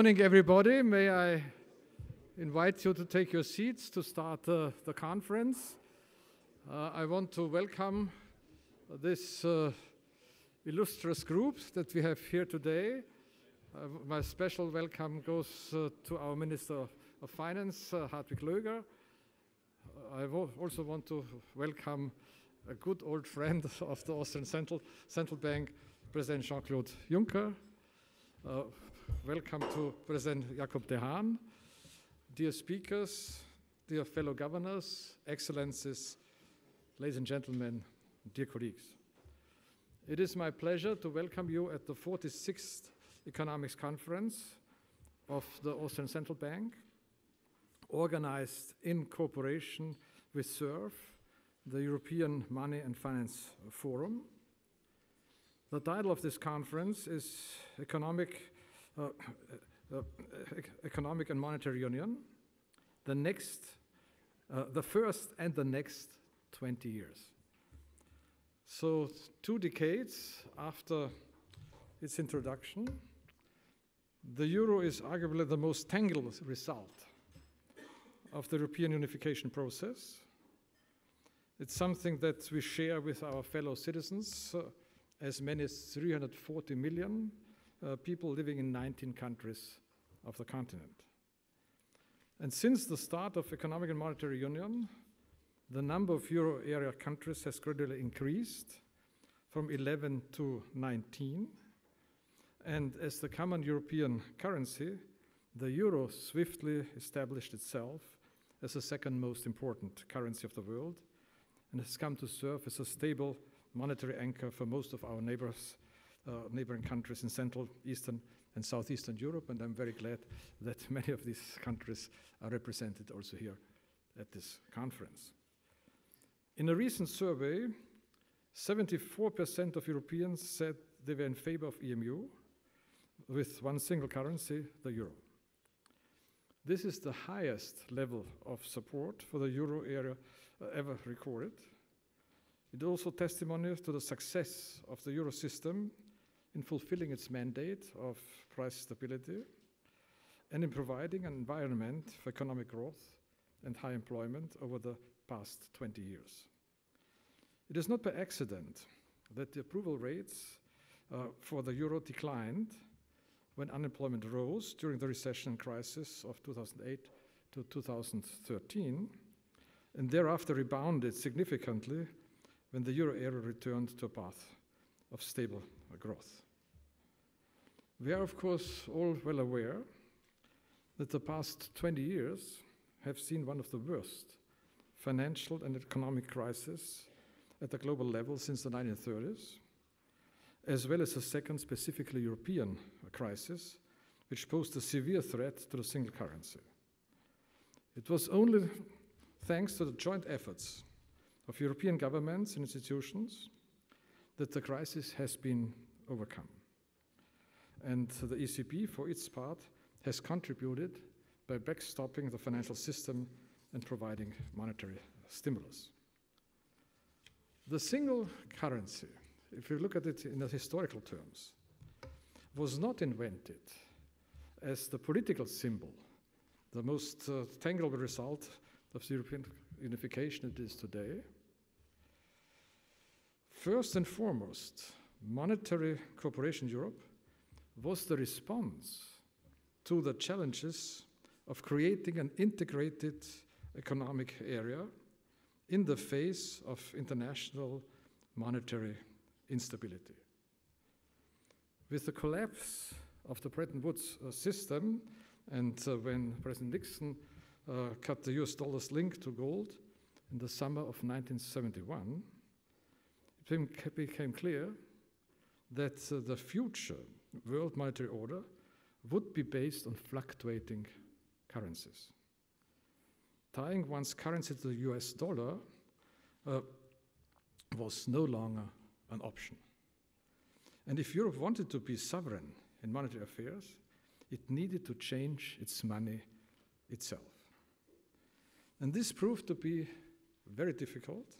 morning, everybody. May I invite you to take your seats to start uh, the conference. Uh, I want to welcome this uh, illustrious group that we have here today. Uh, my special welcome goes uh, to our Minister of Finance, uh, Hartwig Löger. I also want to welcome a good old friend of the Austrian Central, Central Bank, President Jean-Claude Juncker. Uh, welcome to President Jakob de Haan. Dear speakers, dear fellow governors, excellencies, ladies and gentlemen, dear colleagues. It is my pleasure to welcome you at the 46th Economics Conference of the Austrian Central Bank, organized in cooperation with SUERF, the European Money and Finance Forum. The title of this conference is Economic, Economic and Monetary Union, the next, uh, the first and the next 20 years. So two decades after its introduction, the euro is arguably the most tangled result of the European unification process. It's something that we share with our fellow citizens, uh, as many as 340 million uh, people living in 19 countries of the continent. And since the start of economic and monetary union, the number of euro area countries has gradually increased from 11 to 19. And as the common European currency, the euro swiftly established itself as the second most important currency of the world and has come to serve as a stable monetary anchor for most of our neighbors, uh, neighboring countries in Central, Eastern, and Southeastern Europe. And I'm very glad that many of these countries are represented also here at this conference. In a recent survey, 74% of Europeans said they were in favor of EMU with one single currency, the euro. This is the highest level of support for the euro area uh, ever recorded. It also testimonies to the success of the euro system in fulfilling its mandate of price stability and in providing an environment for economic growth and high employment over the past 20 years. It is not by accident that the approval rates uh, for the euro declined when unemployment rose during the recession crisis of 2008 to 2013 and thereafter rebounded significantly when the euro area returned to a path of stable growth. We are, of course, all well aware that the past 20 years have seen one of the worst financial and economic crises at the global level since the 1930s, as well as a second specifically European crisis, which posed a severe threat to the single currency. It was only thanks to the joint efforts of European governments and institutions that the crisis has been overcome. And the ECB, for its part, has contributed by backstopping the financial system and providing monetary stimulus. The single currency, if you look at it in historical terms, was not invented as the political symbol, the most uh, tangible result of the European unification it is today. First and foremost, monetary cooperation Europe was the response to the challenges of creating an integrated economic area in the face of international monetary instability. With the collapse of the Bretton Woods uh, system, and uh, when President Nixon uh, cut the US dollar's link to gold in the summer of 1971, it became clear that uh, the future world monetary order would be based on fluctuating currencies. Tying one's currency to the US dollar uh, was no longer an option. And if Europe wanted to be sovereign in monetary affairs, it needed to change its money itself. And this proved to be very difficult.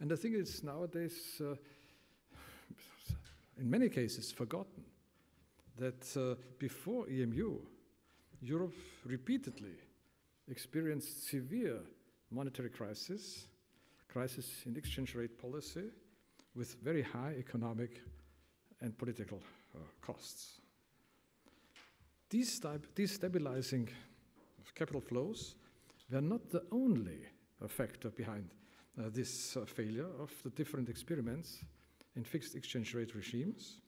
And I think it's nowadays, uh, in many cases, forgotten that uh, before EMU, Europe repeatedly experienced severe monetary crisis, crisis in exchange rate policy, with very high economic and political uh, costs. These destabilizing capital flows were not the only factor behind uh, this uh, failure of the different experiments in fixed exchange rate regimes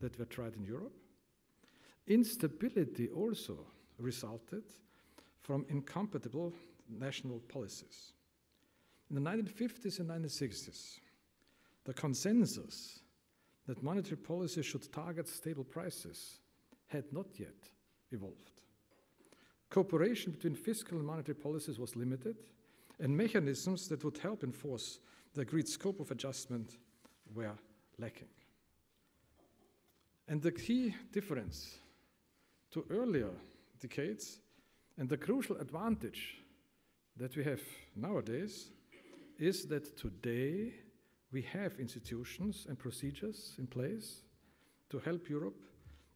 that were tried in Europe. Instability also resulted from incompatible national policies. In the 1950s and 1960s, the consensus that monetary policy should target stable prices had not yet evolved. Cooperation between fiscal and monetary policies was limited, and mechanisms that would help enforce the agreed scope of adjustment were lacking. And the key difference to earlier decades and the crucial advantage that we have nowadays is that today we have institutions and procedures in place to help Europe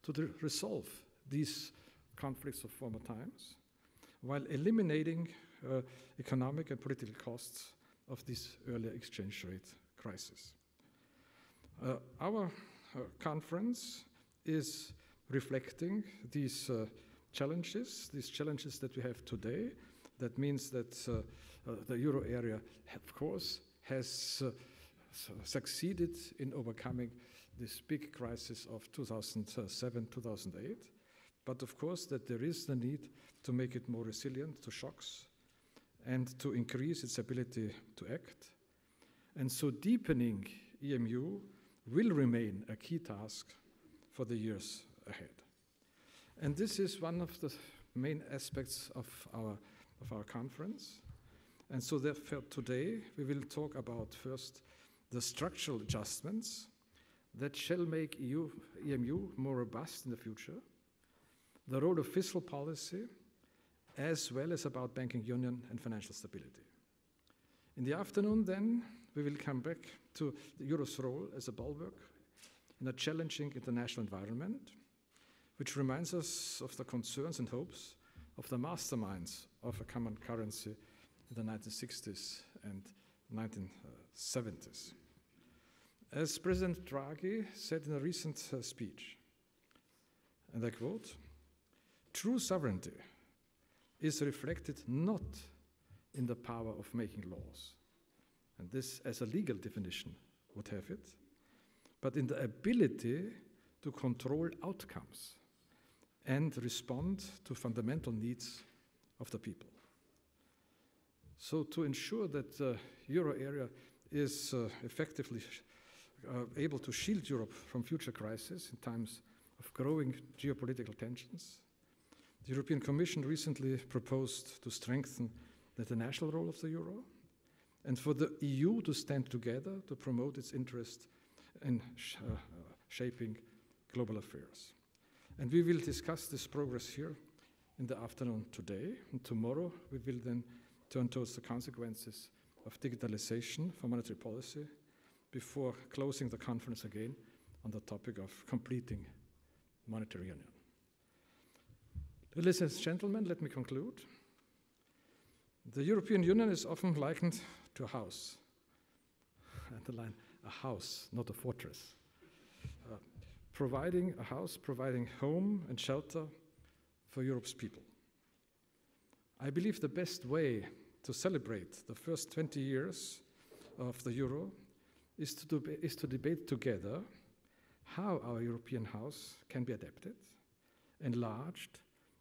to resolve these conflicts of former times while eliminating economic and political costs of this earlier exchange rate crisis. Uh, our uh, conference is reflecting these uh, challenges, these challenges that we have today. That means that uh, uh, the euro area, of course, has succeeded in overcoming this big crisis of 2007 2008. But of course, that there is the need to make it more resilient to shocks and to increase its ability to act. And so, deepening EMU will remain a key task for the years ahead. And this is one of the main aspects of our, of our conference. And so, therefore, today we will talk about first the structural adjustments that shall make EU, EMU more robust in the future, the role of fiscal policy, as well as about banking union and financial stability. In the afternoon, then, we will come back to the Euro's role as a bulwark in a challenging international environment, which reminds us of the concerns and hopes of the masterminds of a common currency in the 1960s and 1970s. As President Draghi said in a recent uh, speech, and I quote, true sovereignty is reflected not in the power of making laws, and this as a legal definition would have it, but in the ability to control outcomes and respond to fundamental needs of the people. So, to ensure that the euro area is uh, effectively uh, able to shield Europe from future crises in times of growing geopolitical tensions, the European Commission recently proposed to strengthen the international role of the euro and for the EU to stand together to promote its interest in sh uh, shaping global affairs. And we will discuss this progress here in the afternoon today. And tomorrow we will then turn towards the consequences of digitalization for monetary policy before closing the conference again on the topic of completing monetary union. Ladies and gentlemen, let me conclude. The European Union is often likened to a house. Underline a house, not a fortress. Uh, providing a house, providing home and shelter for Europe's people. I believe the best way to celebrate the first 20 years of the euro is to, is to debate together how our European house can be adapted, enlarged,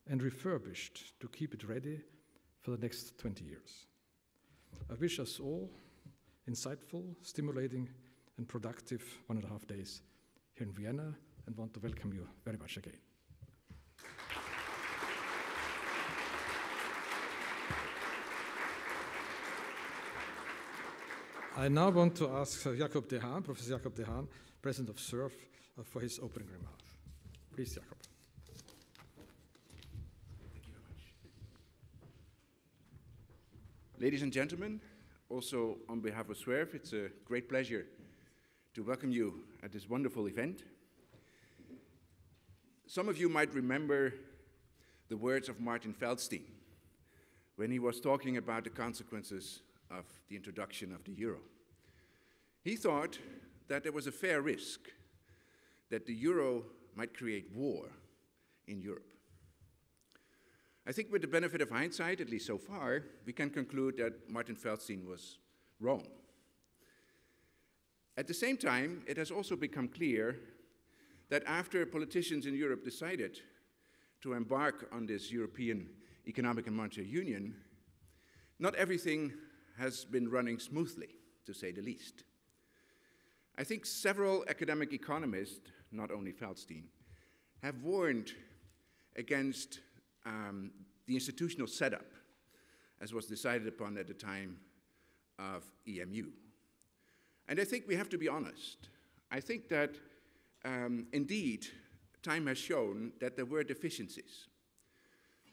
and refurbished to keep it ready for the next 20 years. I wish us all insightful, stimulating, and productive one and a half days here in Vienna and want to welcome you very much again. I now want to ask uh, Jakob de Haan, Professor Jakob de Haan, President of SUERF, uh, for his opening remarks. Please, Jakob. Thank you very much. Ladies and gentlemen, also on behalf of SUERF, it's a great pleasure to welcome you at this wonderful event. some of you might remember the words of Martin Feldstein when he was talking about the consequences of the introduction of the euro. He thought that there was a fair risk that the euro might create war in Europe. I think, with the benefit of hindsight, at least so far, we can conclude that Martin Feldstein was wrong. At the same time, it has also become clear that after politicians in Europe decided to embark on this European Economic and Monetary Union, not everything has been running smoothly, to say the least. I think several academic economists, not only Feldstein, have warned against um, the institutional setup as was decided upon at the time of EMU. And I think we have to be honest. I think that um, indeed time has shown that there were deficiencies.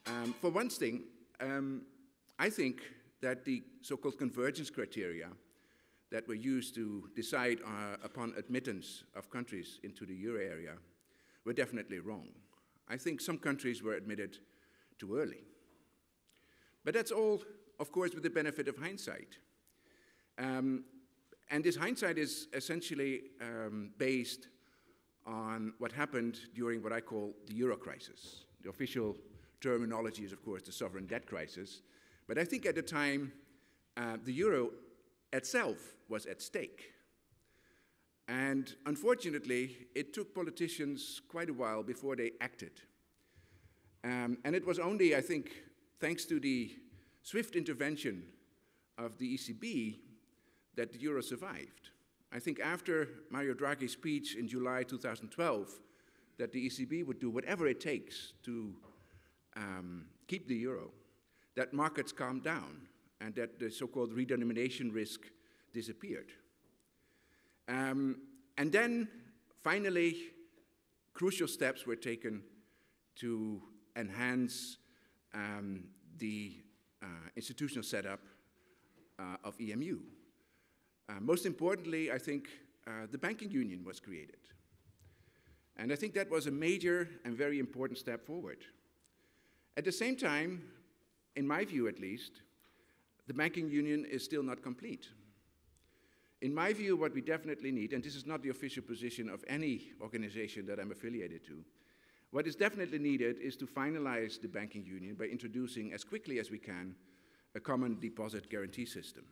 Um, for one thing, um, I think that the so called convergence criteria that were used to decide uh, upon admittance of countries into the euro area were definitely wrong. I think some countries were admitted too early. But that's all, of course, with the benefit of hindsight. Um, and this hindsight is essentially um, based on what happened during what I call the euro crisis. The official terminology is, of course, the sovereign debt crisis. But I think at the time, uh, the euro itself was at stake. And unfortunately, it took politicians quite a while before they acted. Um, and it was only, I think, thanks to the swift intervention of the ECB that the euro survived. I think after Mario Draghi's speech in July 2012, that the ECB would do whatever it takes to um, keep the euro, that markets calmed down and that the so called redenomination risk disappeared. Um, and then finally, crucial steps were taken to enhance um, the uh, institutional setup uh, of EMU. Uh, most importantly, I think uh, the banking union was created. And I think that was a major and very important step forward. At the same time, in my view at least, the banking union is still not complete. In my view, what we definitely need, and this is not the official position of any organization that I'm affiliated to, what is definitely needed is to finalize the banking union by introducing, as quickly as we can, a common deposit guarantee system.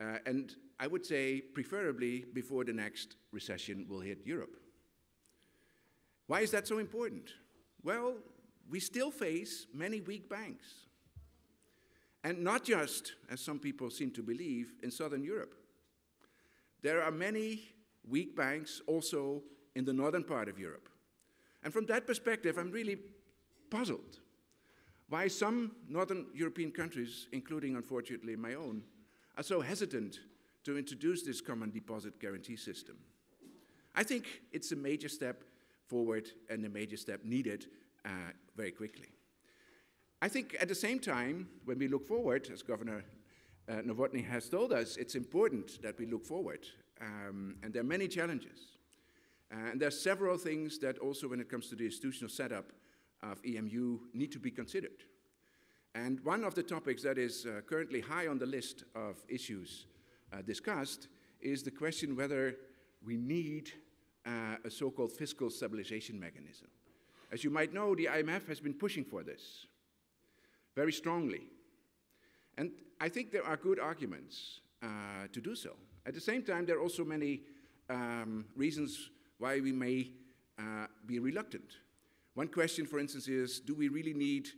Uh, and I would say, preferably before the next recession will hit Europe. Why is that so important? Well, we still face many weak banks. And not just, as some people seem to believe, in Southern Europe. There are many weak banks also in the northern part of Europe. And from that perspective, I'm really puzzled why some northern European countries, including unfortunately my own, are so hesitant to introduce this common deposit guarantee system. I think it's a major step forward and a major step needed uh, very quickly. I think at the same time, when we look forward, as Governor uh, Nowotny has told us, it's important that we look forward. Um, and there are many challenges. Uh, and there are several things that also, when it comes to the institutional setup of EMU, need to be considered. And one of the topics that is uh, currently high on the list of issues uh, discussed is the question whether we need uh, a so called fiscal stabilization mechanism. As you might know, the IMF has been pushing for this very strongly. And I think there are good arguments uh, to do so. At the same time, there are also many um, reasons why we may uh, be reluctant. One question, for instance, is do we really need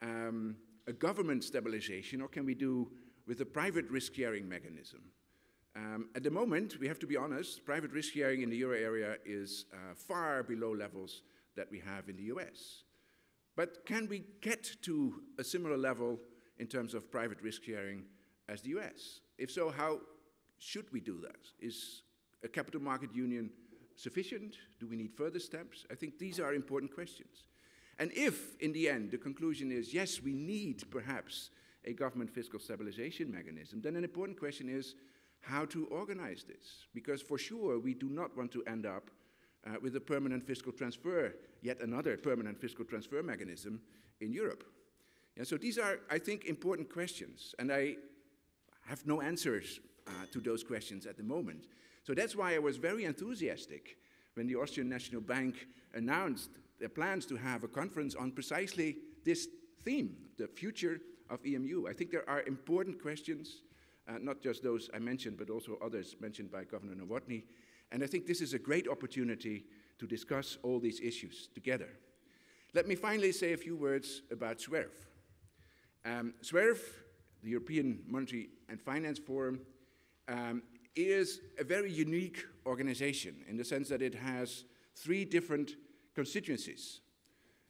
um, a government stabilization or can we do with a private risk sharing mechanism? Um, at the moment, we have to be honest, private risk sharing in the euro area is uh, far below levels that we have in the US. But can we get to a similar level in terms of private risk sharing as the US? If so, how should we do that? Is a capital market union sufficient? Do we need further steps? I think these are important questions. And if, in the end, the conclusion is yes, we need perhaps a government fiscal stabilization mechanism, then an important question is how to organize this. Because for sure, we do not want to end up uh, with a permanent fiscal transfer, yet another permanent fiscal transfer mechanism in Europe? Yeah, so these are, I think, important questions, and I have no answers uh, to those questions at the moment. So that's why I was very enthusiastic when the Austrian National Bank announced their plans to have a conference on precisely this theme, the future of EMU. I think there are important questions, uh, not just those I mentioned, but also others mentioned by Governor Nowotny. And I think this is a great opportunity to discuss all these issues together. Let me finally say a few words about SUERF. Um, SUERF, the European Monetary and Finance Forum, um, is a very unique organization in the sense that it has three different constituencies.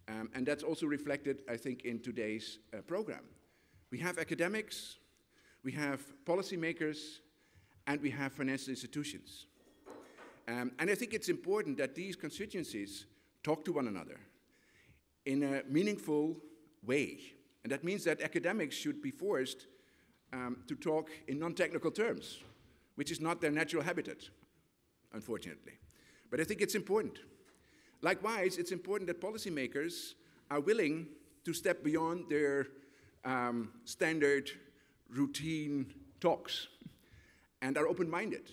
Um, and that's also reflected, I think, in today's uh, program. We have academics, we have policymakers, and we have financial institutions. Um, and I think it's important that these constituencies talk to one another in a meaningful way. And that means that academics should be forced um, to talk in non technical terms, which is not their natural habitat, unfortunately. But I think it's important. Likewise, it's important that policymakers are willing to step beyond their um, standard routine talks and are open minded.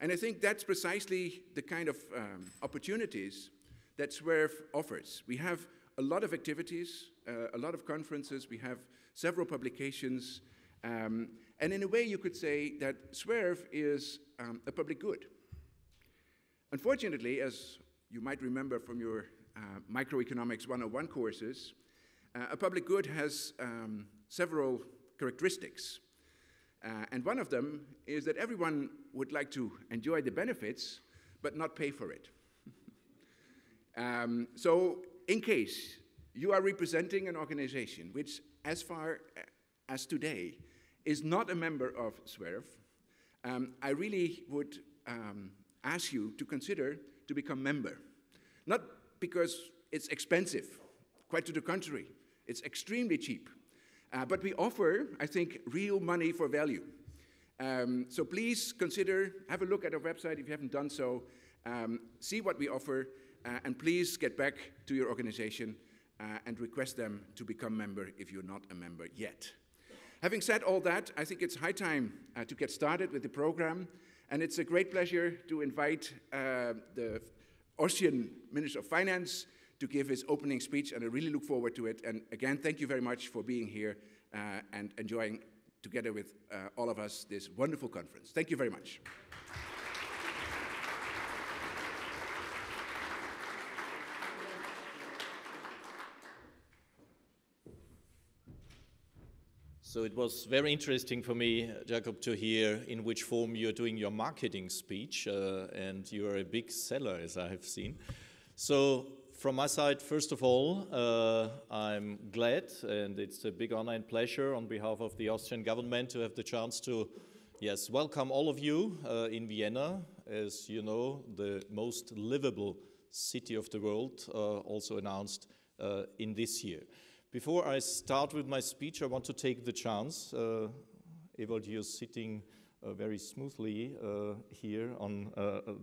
And I think that's precisely the kind of um, opportunities that SUERF offers. We have a lot of activities, uh, a lot of conferences, we have several publications, um, and in a way you could say that SUERF is um, a public good. Unfortunately, as you might remember from your uh, Microeconomics 101 courses, uh, a public good has um, several characteristics. Uh, and one of them is that everyone would like to enjoy the benefits, but not pay for it. um, so, in case you are representing an organization which, as far as today, is not a member of SUERF, um, I really would um, ask you to consider to become member. Not because it's expensive, quite to the contrary, it's extremely cheap. Uh, but we offer, I think, real money for value. Um, so please consider, have a look at our website if you haven't done so, um, see what we offer, uh, and please get back to your organization uh, and request them to become member if you're not a member yet. Having said all that, I think it's high time uh, to get started with the program, and it's a great pleasure to invite uh, the Austrian Minister of Finance, to give his opening speech, and I really look forward to it. And again, thank you very much for being here uh, and enjoying together with uh, all of us this wonderful conference. Thank you very much. So it was very interesting for me, Jakob, to hear in which form you're doing your marketing speech, uh, and you are a big seller, as I have seen. So from my side, first of all, uh, I'm glad, and it's a big honor and pleasure on behalf of the Austrian government to have the chance to, yes, welcome all of you uh, in Vienna, as you know, the most livable city of the world, uh, also announced uh, in this year. Before I start with my speech, I want to take the chance. Uh, Ewald, you're sitting uh, very smoothly here on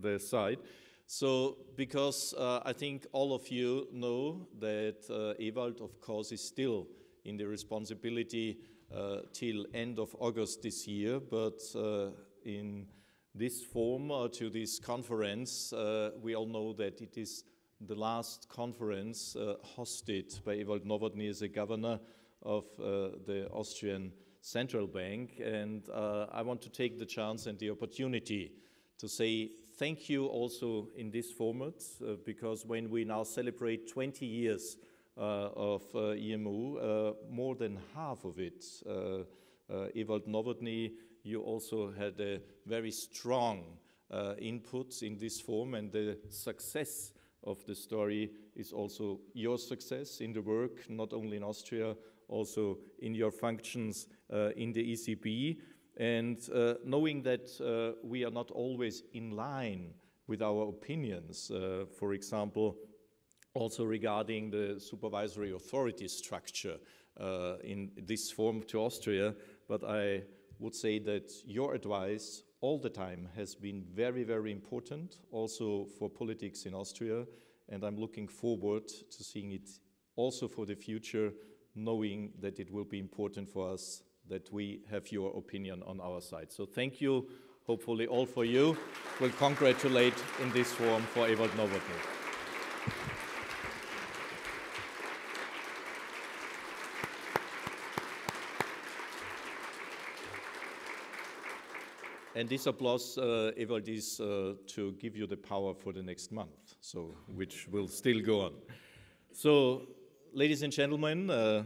the side. So, because uh, I think all of you know that uh, Ewald, of course, is still in the responsibility uh, till end of August this year, but uh, in this form uh, to this conference, uh, we all know that it is the last conference hosted by Ewald Nowotny as a governor of the Austrian Central Bank, and I want to take the chance and the opportunity to say thank you also in this format, uh, because when we now celebrate 20 years uh, of uh, EMU, uh, more than half of it, uh, uh, Ewald Nowotny, you also had a very strong input in this form, and the success of the story is also your success in the work, not only in Austria, also in your functions in the ECB. And uh, knowing that uh, we are not always in line with our opinions, uh, for example, also regarding the supervisory authority structure uh, in this form to Austria, but I would say that your advice all the time has been very, very important, also for politics in Austria. And I'm looking forward to seeing it also for the future, knowing that it will be important for us that we have your opinion on our side. So thank you, hopefully all for you. We'll congratulate in this form for Ewald Nowotny. And this applause, uh, Ewald, is uh, to give you the power for the next month, so which will still go on. So, ladies and gentlemen, uh,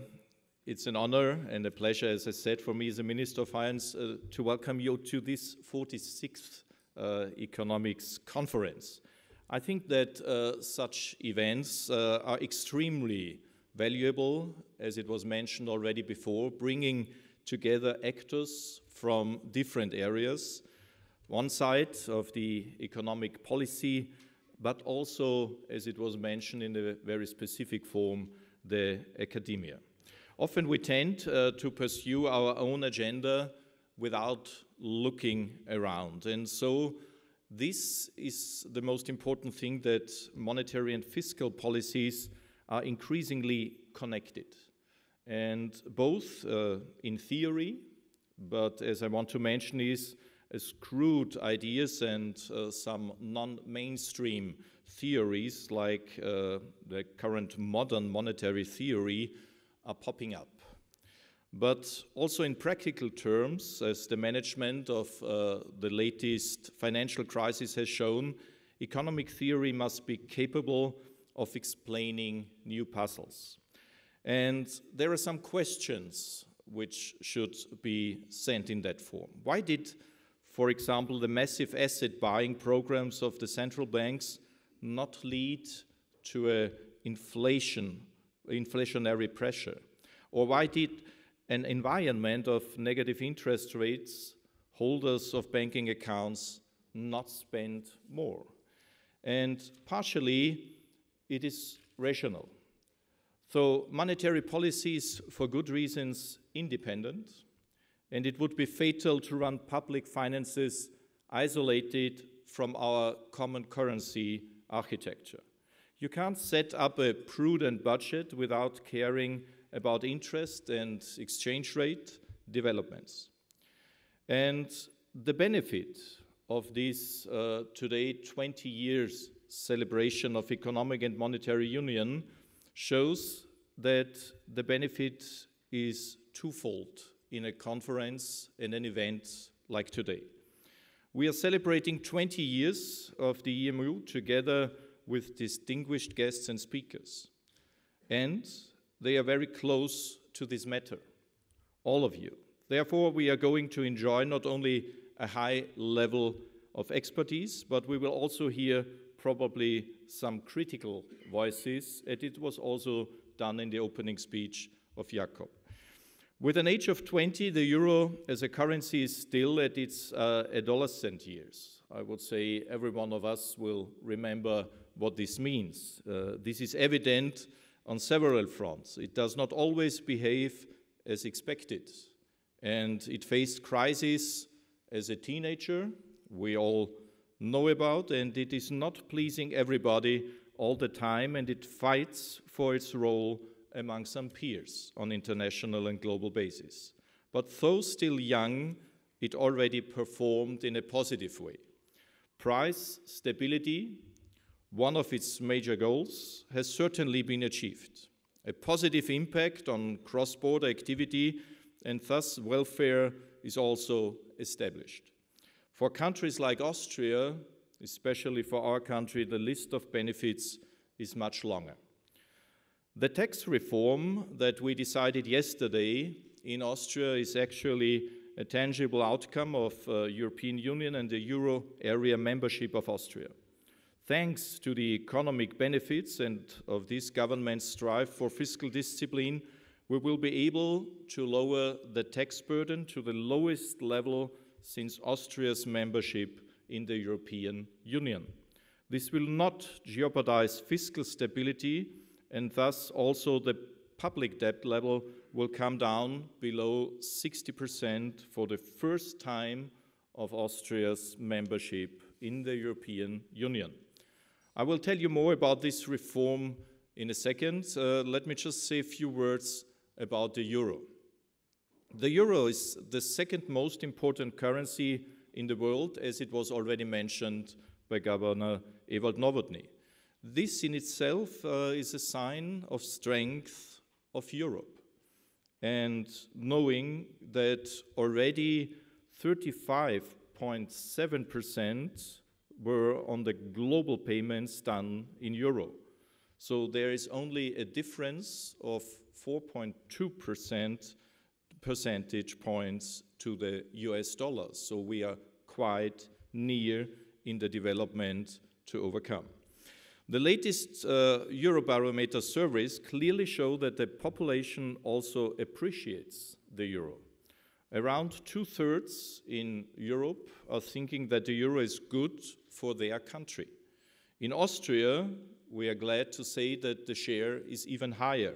it's an honor and a pleasure, as I said, for me as a Minister of Finance uh, to welcome you to this 46th uh, Economics Conference. I think that uh, such events uh, are extremely valuable, as it was mentioned already before, bringing together actors from different areas, one side of the economic policy, but also, as it was mentioned in a very specific form, the academia. Often we tend uh, to pursue our own agenda without looking around. And so this is the most important thing that monetary and fiscal policies are increasingly connected. And both uh, in theory, but as I want to mention is as crude ideas and uh, some non-mainstream theories like uh, the current modern monetary theory are popping up. But also in practical terms, as the management of uh, the latest financial crisis has shown, economic theory must be capable of explaining new puzzles. And there are some questions which should be sent in that form. Why did, for example, the massive asset buying programs of the central banks not lead to a inflation inflationary pressure? Or why did an environment of negative interest rates holders of banking accounts not spend more? And partially, it is rational. So, monetary policies, for good reasons, independent, and it would be fatal to run public finances isolated from our common currency architecture. You can't set up a prudent budget without caring about interest and exchange rate developments. And the benefit of this uh, today 20 years celebration of economic and monetary union shows that the benefit is twofold in a conference and an event like today. We are celebrating 20 years of the EMU together with distinguished guests and speakers. And they are very close to this matter, all of you. Therefore, we are going to enjoy not only a high level of expertise, but we will also hear probably some critical voices, and it was also done in the opening speech of Jakob. With an age of 20, the euro as a currency is still at its uh, adolescent years. I would say every one of us will remember what this means. Uh, this is evident on several fronts. It does not always behave as expected, and it faced crises as a teenager, we all know about, and it is not pleasing everybody all the time, and it fights for its role among some peers on international and global basis. But though still young, it already performed in a positive way. Price stability one of its major goals has certainly been achieved a positive impact on cross border activity, and thus welfare is also established. For countries like Austria, especially for our country, the list of benefits is much longer. The tax reform that we decided yesterday in Austria is actually a tangible outcome of uh, European Union and the euro area membership of Austria. Thanks to the economic benefits and of this government's strive for fiscal discipline, we will be able to lower the tax burden to the lowest level since Austria's membership in the European Union. This will not jeopardize fiscal stability, and thus also the public debt level will come down below 60% for the first time of Austria's membership in the European Union. I will tell you more about this reform in a second. Uh, let me just say a few words about the euro. The euro is the second most important currency in the world, as it was already mentioned by Governor Ewald Nowotny. This in itself uh, is a sign of strength of Europe. And knowing that already 35.7% were on the global payments done in euro. So there is only a difference of 4.2% percentage points to the US dollar. So we are quite near in the development to overcome. The latest uh, Eurobarometer surveys clearly show that the population also appreciates the euro. Around two thirds in Europe are thinking that the euro is good for their country. In Austria, we are glad to say that the share is even higher.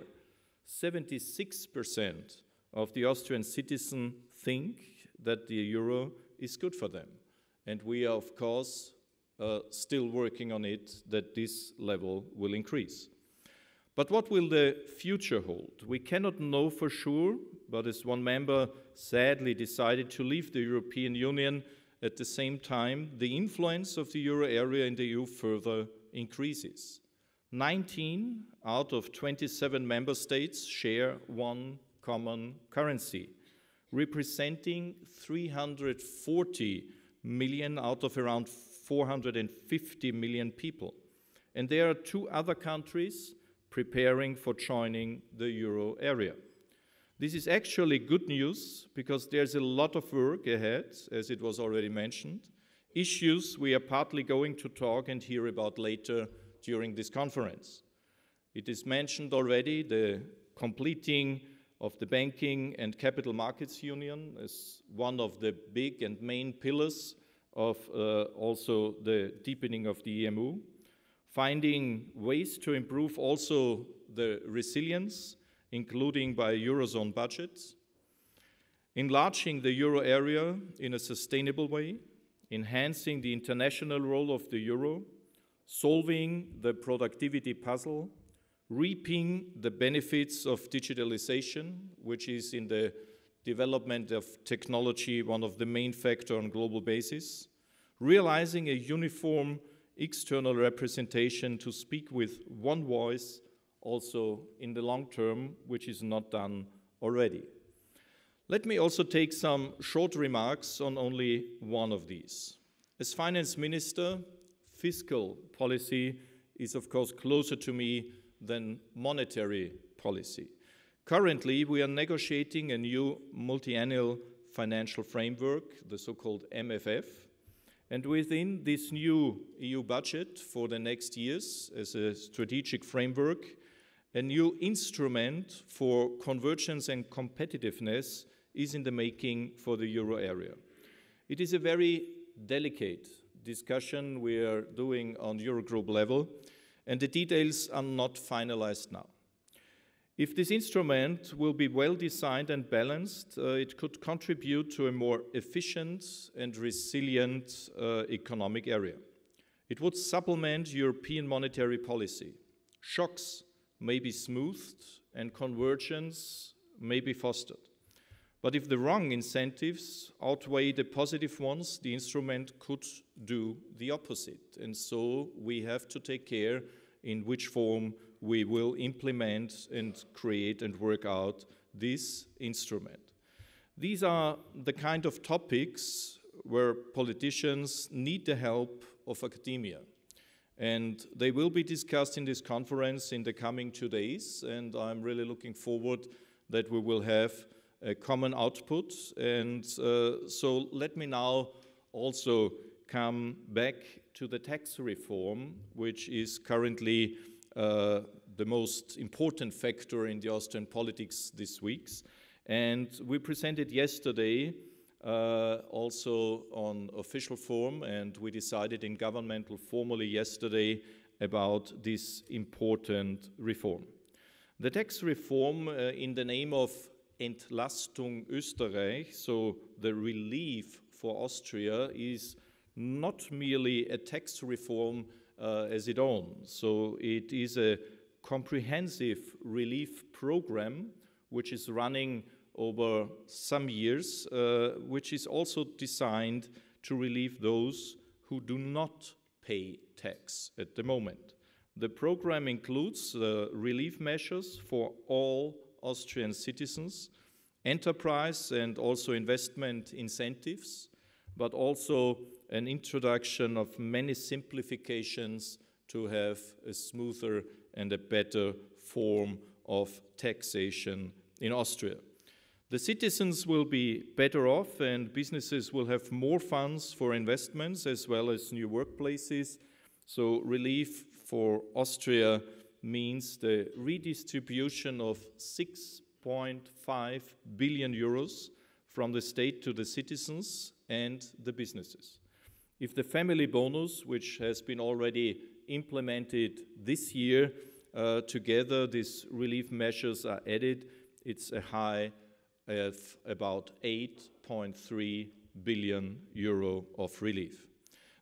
76% of the Austrian citizens think that the euro is good for them. And we are, of course, uh, still working on it that this level will increase. But what will the future hold? We cannot know for sure, but as one member sadly decided to leave the European Union, at the same time, the influence of the euro area in the EU further increases. 19 out of 27 member states share one common currency, representing 340 million out of around 450 million people. And there are two other countries preparing for joining the euro area. This is actually good news because there's a lot of work ahead, as it was already mentioned. Issues we are partly going to talk and hear about later during this conference. It is mentioned already the completing of the Banking and Capital Markets Union as one of the big and main pillars of uh, also the deepening of the EMU, finding ways to improve also the resilience, including by Eurozone budgets, enlarging the euro area in a sustainable way, enhancing the international role of the euro, solving the productivity puzzle, reaping the benefits of digitalization, which is in the development of technology one of the main factors on global basis, realizing a uniform external representation to speak with one voice also in the long term, which is not done already. Let me also take some short remarks on only one of these. As finance minister, fiscal policy is of course closer to me than monetary policy. Currently, we are negotiating a new multi-annual financial framework, the so-called MFF, and within this new EU budget for the next years as a strategic framework, a new instrument for convergence and competitiveness is in the making for the euro area. It is a very delicate discussion we are doing on Eurogroup level, and the details are not finalized now. If this instrument will be well designed and balanced, uh, it could contribute to a more efficient and resilient uh, economic area. It would supplement European monetary policy. Shocks may be smoothed and convergence may be fostered. But if the wrong incentives outweigh the positive ones, the instrument could do the opposite. And so we have to take care in which form we will implement and create and work out this instrument. These are the kind of topics where politicians need the help of academia. And they will be discussed in this conference in the coming two days. And I'm really looking forward that we will have a common output. And uh, so let me now also come back to the tax reform, which is currently uh, the most important factor in the Austrian politics this week. And we presented yesterday uh, also on official form, and we decided in governmental formally yesterday about this important reform. The tax reform, uh, in the name of Entlastung Österreich, so the relief for Austria is not merely a tax reform as it own. So it is a comprehensive relief program which is running over some years, uh, which is also designed to relieve those who do not pay tax at the moment. The program includes uh, relief measures for all Austrian citizens, enterprise and also investment incentives, but also an introduction of many simplifications to have a smoother and a better form of taxation in Austria. The citizens will be better off and businesses will have more funds for investments as well as new workplaces. So relief for Austria means the redistribution of 6.5 billion euros from the state to the citizens and the businesses. If the family bonus, which has been already implemented this year, uh, together these relief measures are added, it's a high of about 8.3 billion euro of relief.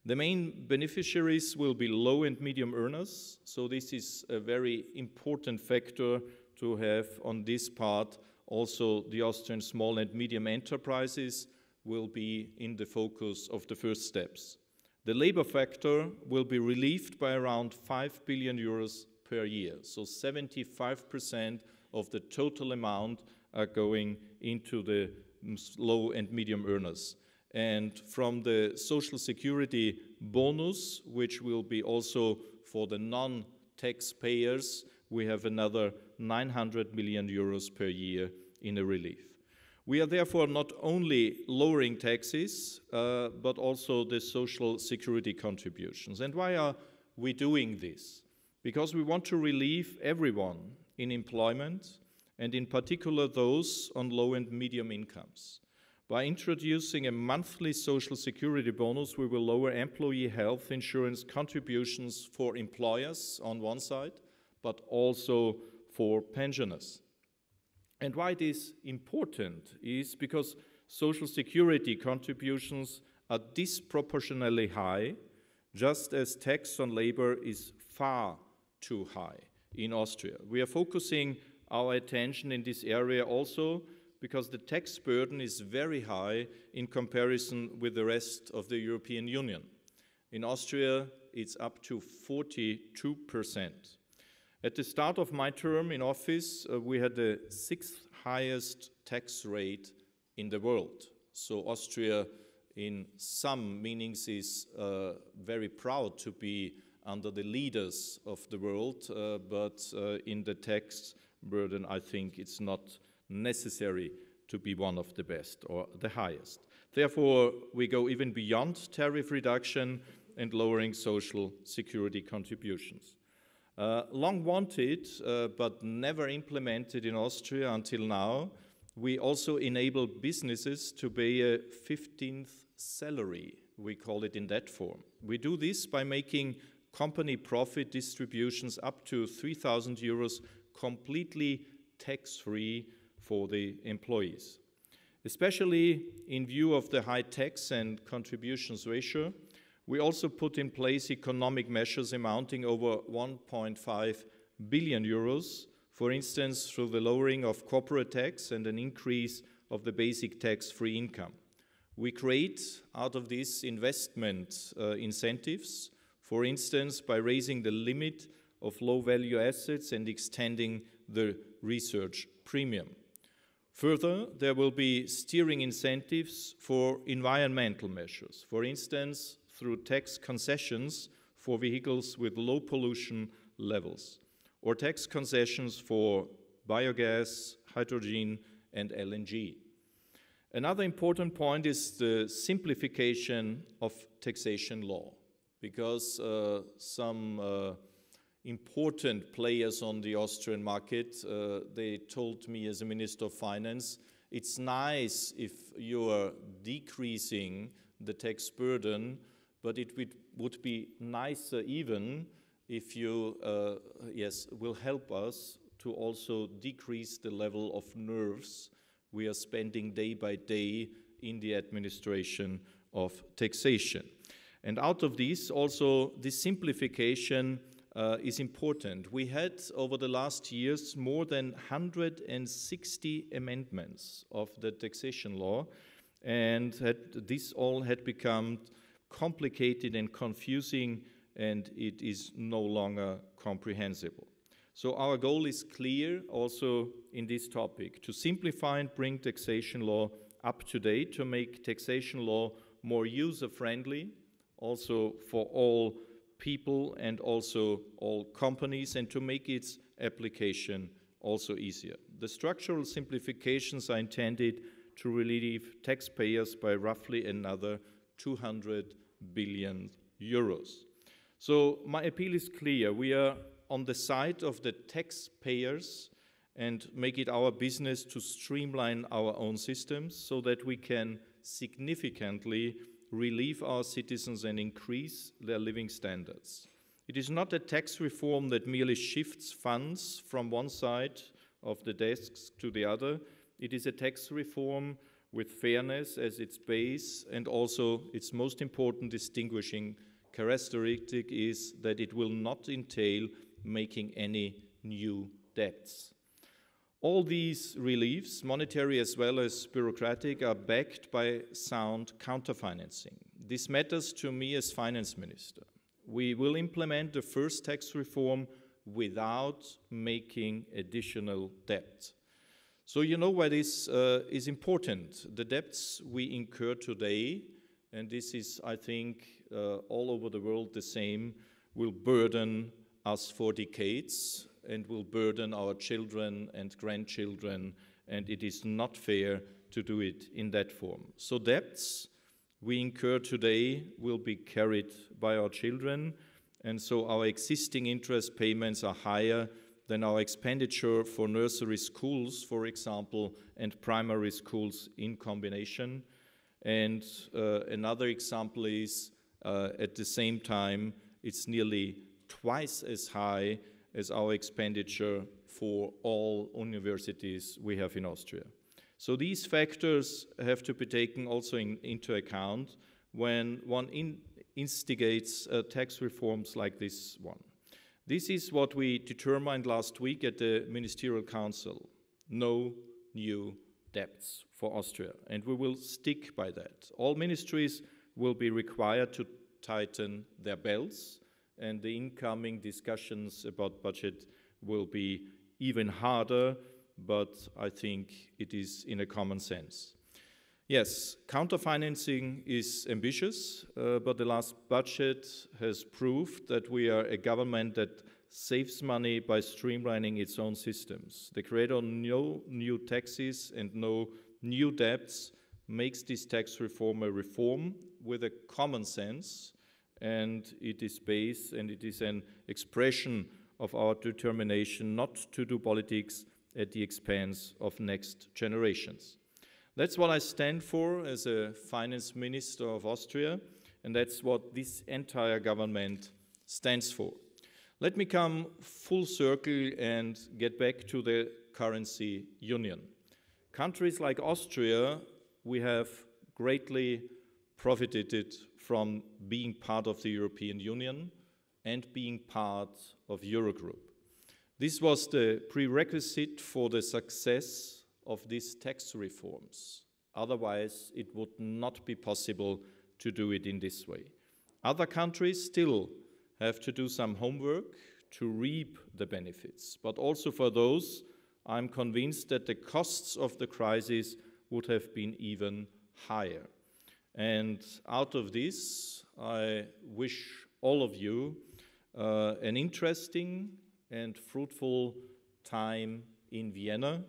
The main beneficiaries will be low and medium earners, so this is a very important factor to have on this part. Also, the Austrian small and medium enterprises will be in the focus of the first steps. The labor factor will be relieved by around 5 billion euros per year, so 75% of the total amount are going into the low and medium earners. And from the social security bonus, which will be also for the non taxpayers, we have another 900 million euros per year in a relief. We are therefore not only lowering taxes, uh, but also the social security contributions. And why are we doing this? Because we want to relieve everyone in employment, and in particular those on low and medium incomes. By introducing a monthly social security bonus, we will lower employee health insurance contributions for employers on one side, but also for pensioners. And why it is important is because social security contributions are disproportionately high, just as tax on labor is far too high in Austria. We are focusing our attention in this area also because the tax burden is very high in comparison with the rest of the European Union. In Austria, it's up to 42 percent. At the start of my term in office, uh, we had the sixth highest tax rate in the world. So Austria, in some meanings, is uh, very proud to be under the leaders of the world, uh, but uh, in the tax burden, I think it's not necessary to be one of the best or the highest. Therefore, we go even beyond tariff reduction and lowering social security contributions. Uh, long wanted, uh, but never implemented in Austria until now, we also enable businesses to pay a 15th salary. We call it in that form. We do this by making company profit distributions up to 3,000 euros completely tax free for the employees. Especially in view of the high tax and contributions ratio, we also put in place economic measures amounting over 1.5 billion euros, for instance, through the lowering of corporate tax and an increase of the basic tax-free income. We create out of this investment uh, incentives, for instance, by raising the limit of low-value assets and extending the research premium. Further, there will be steering incentives for environmental measures. For instance, through tax concessions for vehicles with low pollution levels, or tax concessions for biogas, hydrogen, and LNG. Another important point is the simplification of taxation law, because uh, some uh, important players on the Austrian market, uh, they told me as a Minister of Finance, it's nice if you are decreasing the tax burden, but it would be nicer even if you, uh, yes, will help us to also decrease the level of nerves we are spending day by day in the administration of taxation. And out of this, also, this simplification uh, is important. We had over the last years more than 160 amendments of the taxation law, and had, this all had become complicated and confusing, and it is no longer comprehensible. So, our goal is clear also in this topic to simplify and bring taxation law up to date, to make taxation law more user friendly, also for all people and also all companies, and to make its application also easier. The structural simplifications are intended to relieve taxpayers by roughly another 200 billion euros. So, my appeal is clear. We are on the side of the taxpayers and make it our business to streamline our own systems so that we can significantly relieve our citizens and increase their living standards. It is not a tax reform that merely shifts funds from one side of the desks to the other. It is a tax reform with fairness as its base, and also its most important distinguishing characteristic is that it will not entail making any new debts. All these reliefs, monetary as well as bureaucratic, are backed by sound counterfinancing. This matters to me as finance minister. We will implement the first tax reform without making additional debt. So, you know why this uh, is important. The debts we incur today, and this is, I think, uh, all over the world the same, will burden us for decades and will burden our children and grandchildren, and it is not fair to do it in that form. So, debts we incur today will be carried by our children, and so our existing interest payments are higher than our expenditure for nursery schools, for example, and primary schools in combination. And uh, another example is uh, at the same time, it's nearly twice as high as our expenditure for all universities we have in Austria. So these factors have to be taken also in, into account when one in, instigates uh, tax reforms like this one. This is what we determined last week at the Ministerial Council. No new debts for Austria, and we will stick by that. All ministries will be required to tighten their belts and the incoming discussions about budget will be even harder, but I think it is in a common sense. Yes, counterfinancing is ambitious, uh, but the last budget has proved that we are a government that saves money by streamlining its own systems. The creation of no new taxes and no new debts makes this tax reform a reform with a common sense and it is based and it is an expression of our determination not to do politics at the expense of next generations. That's what I stand for as a finance minister of Austria, and that's what this entire government stands for. Let me come full circle and get back to the currency union. Countries like Austria, we have greatly profited from being part of the European Union and being part of Eurogroup. This was the prerequisite for the success of these tax reforms. Otherwise, it would not be possible to do it in this way. Other countries still have to do some homework to reap the benefits, but also for those, I'm convinced that the costs of the crisis would have been even higher. And out of this, I wish all of you uh, an interesting and fruitful time in Vienna,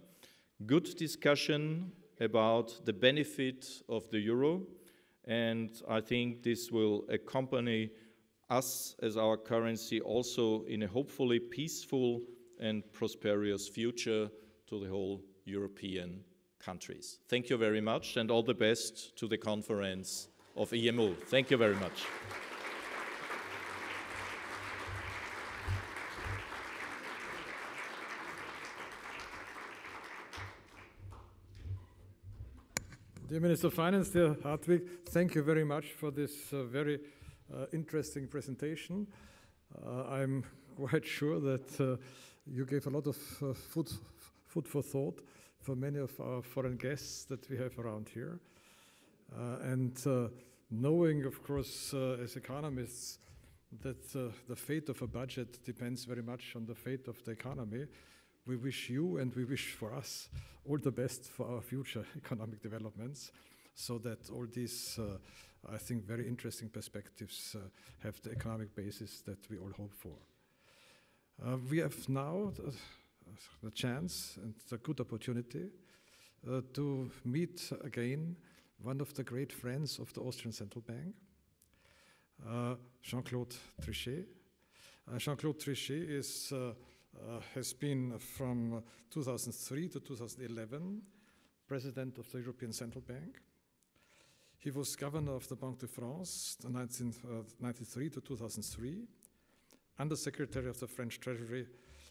good discussion about the benefit of the euro, and I think this will accompany us as our currency also in a hopefully peaceful and prosperous future to the whole European countries. Thank you very much and all the best to the conference of EMU. Thank you very much. Dear Minister of Finance, dear Hartwig, thank you very much for this uh, very uh, interesting presentation. Uh, I'm quite sure that uh, you gave a lot of uh, food, food for thought for many of our foreign guests that we have around here. Uh, and knowing, of course, as economists, that the fate of a budget depends very much on the fate of the economy, we wish you and we wish for us all the best for our future economic developments so that all these, uh, I think, very interesting perspectives uh, have the economic basis that we all hope for. Uh, we have now the, the, chance and the good opportunity uh, to meet again one of the great friends of the Austrian Central Bank, uh, Jean-Claude Trichet. Uh, Jean-Claude Trichet is uh, has been from 2003 to 2011 president of the European Central Bank. He was governor of the Banque de France 1993 uh, to 2003, undersecretary of the French Treasury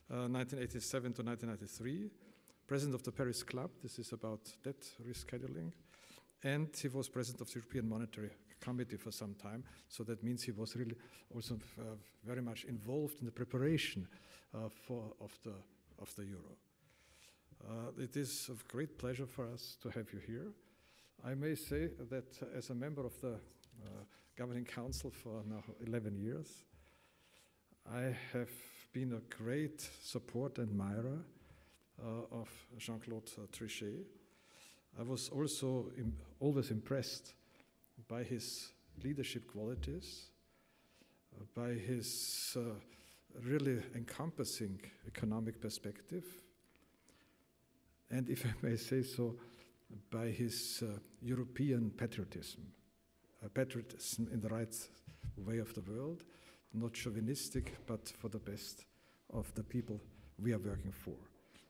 1987 uh, to 1993, president of the Paris Club, this is about debt rescheduling, and he was president of the European Monetary Committee for some time. So that means he was really also uh, very much involved in the preparation uh, for, of, the, of the euro. Uh, it is of great pleasure for us to have you here. I may say that as a member of the uh, governing council for now 11 years, I have been a great support and admirer uh, of Jean-Claude Trichet. I was also Im always impressed by his leadership qualities, uh, by his uh, really encompassing economic perspective, and if I may say so, by his uh, European patriotism, uh, patriotism in the right way of the world, not chauvinistic, but for the best of the people we are working for.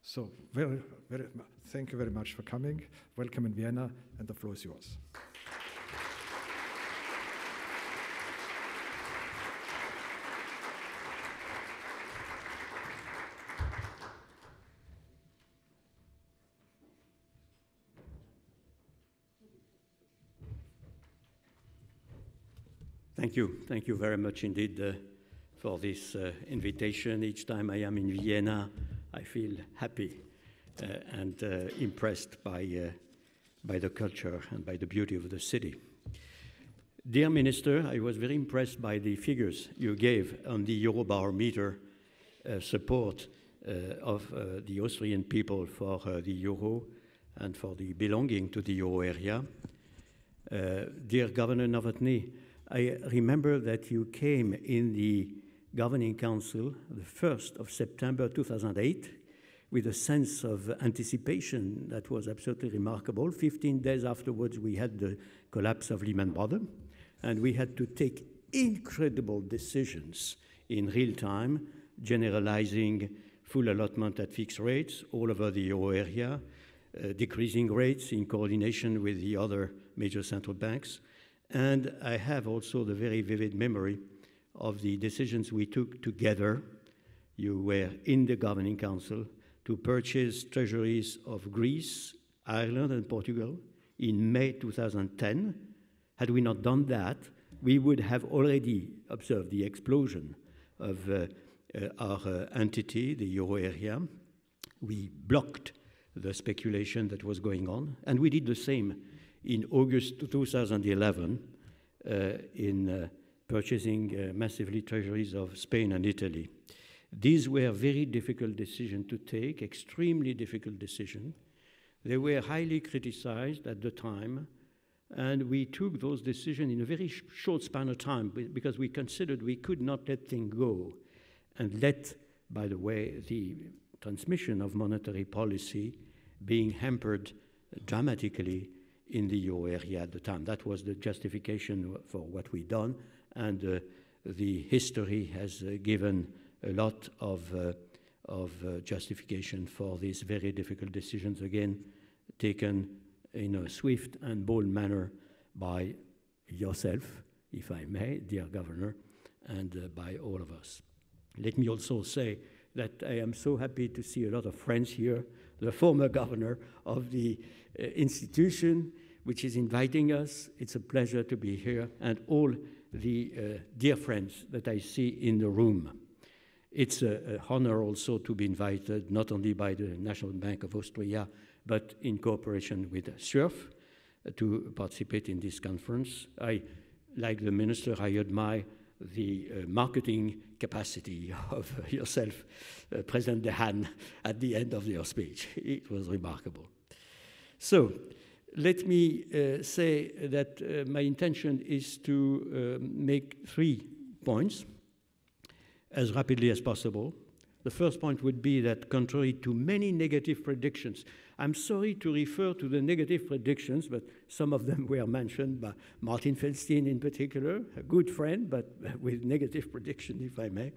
So, very, very, thank you very much for coming. Welcome in Vienna, and the floor is yours. Thank you. Thank you very much indeed uh, for this uh, invitation. Each time I am in Vienna, I feel happy uh, and uh, impressed by, uh, by the culture and by the beauty of the city. Dear Minister, I was very impressed by the figures you gave on the Eurobarometer uh, support of the Austrian people for the euro and for the belonging to the euro area. dear Governor Nowotny, I remember that you came in the Governing Council the 1st of September 2008 with a sense of anticipation that was absolutely remarkable. 15 days afterwards, we had the collapse of Lehman Brothers, and we had to take incredible decisions in real time, generalizing full allotment at fixed rates all over the euro area, uh, decreasing rates in coordination with the other major central banks, and I have also the very vivid memory of the decisions we took together. You were in the Governing Council to purchase treasuries of Greece, Ireland, and Portugal in May 2010. Had we not done that, we would have already observed the explosion of uh, uh, our uh, entity, the euro area. We blocked the speculation that was going on, and we did the same in August 2011 uh, in uh, purchasing uh, massively treasuries of Spain and Italy. These were very difficult decisions to take, extremely difficult decisions. They were highly criticized at the time, and we took those decisions in a very sh short span of time because we considered we could not let things go and let, by the way, the transmission of monetary policy being hampered dramatically in the euro area at the time. That was the justification for what we done, and uh, the history has uh, given a lot of, uh, of uh, justification for these very difficult decisions, again, taken in a swift and bold manner by yourself, if I may, dear Governor, and uh, by all of us. Let me also say that I am so happy to see a lot of friends here, the former governor of the uh, institution, which is inviting us. It's a pleasure to be here, and all the uh, dear friends that I see in the room. It's an honor also to be invited not only by the National Bank of Austria, but in cooperation with SUERF uh, to participate in this conference. I, like the minister, I admire the uh, marketing capacity of yourself, uh, President de Haan, at the end of your speech. It was remarkable. So, let me uh, say that uh, my intention is to uh, make three points as rapidly as possible. The first point would be that, contrary to many negative predictions, I'm sorry to refer to the negative predictions, but some of them were mentioned by Martin Feldstein in particular, a good friend, but with negative prediction, if I may.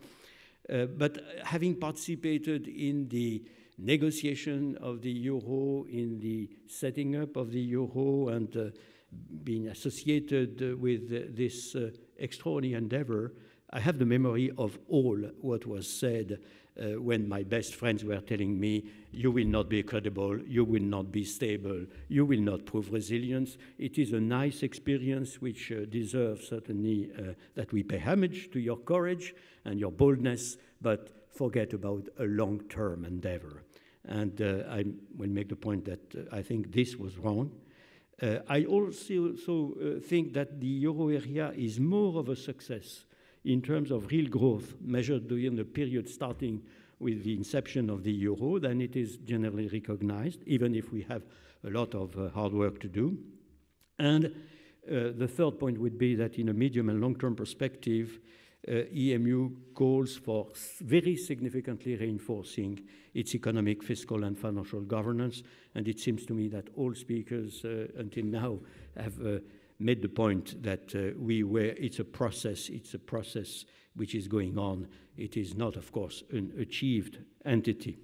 Uh, but having participated in the negotiation of the euro, in the setting up of the euro, and uh, being associated with this uh, extraordinary endeavor, I have the memory of all what was said uh, when my best friends were telling me, you will not be credible, you will not be stable, you will not prove resilience. It is a nice experience which uh, deserves certainly uh, that we pay homage to your courage and your boldness, but forget about a long term endeavor. And uh, I will make the point that uh, I think this was wrong. Uh, I also, think that the euro area is more of a success in terms of real growth measured during the period starting with the inception of the euro than it is generally recognized, even if we have a lot of uh, hard work to do. And uh, the third point would be that in a medium and long term perspective, EMU calls for very significantly reinforcing its economic, fiscal, and financial governance. And it seems to me that all speakers uh, until now have uh, made the point that uh, we were, it's a process, it's a process which is going on. It is not, of course, an achieved entity.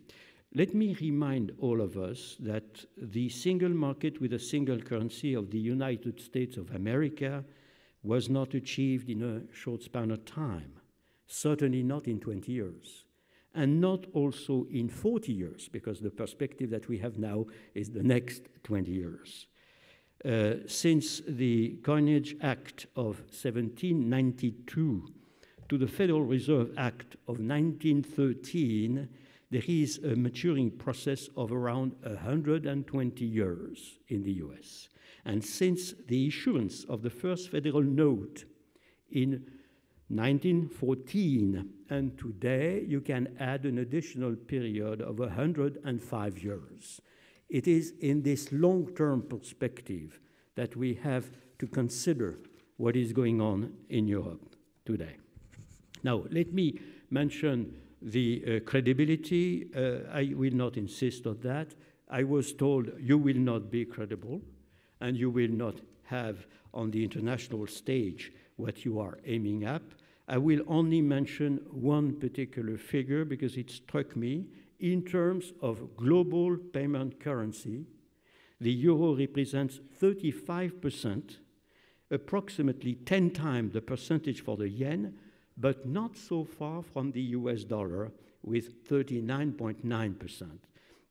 Let me remind all of us that the single market with a single currency of the United States of America was not achieved in a short span of time, certainly not in 20 years, and not also in 40 years, because the perspective that we have now is the next 20 years. Uh, since the Coinage Act of 1792 to the Federal Reserve Act of 1913, there is a maturing process of around 120 years in the US. And since the issuance of the first federal note in 1914 and today, you can add an additional period of 105 years. It is in this long term perspective that we have to consider what is going on in Europe today. Now, let me mention the uh, credibility. Uh, I will not insist on that. I was told you will not be credible and you will not have on the international stage what you are aiming at. I will only mention one particular figure because it struck me in terms of global payment currency, the euro represents 35%, approximately 10 times the percentage for the yen, but not so far from the US dollar with 39.9%.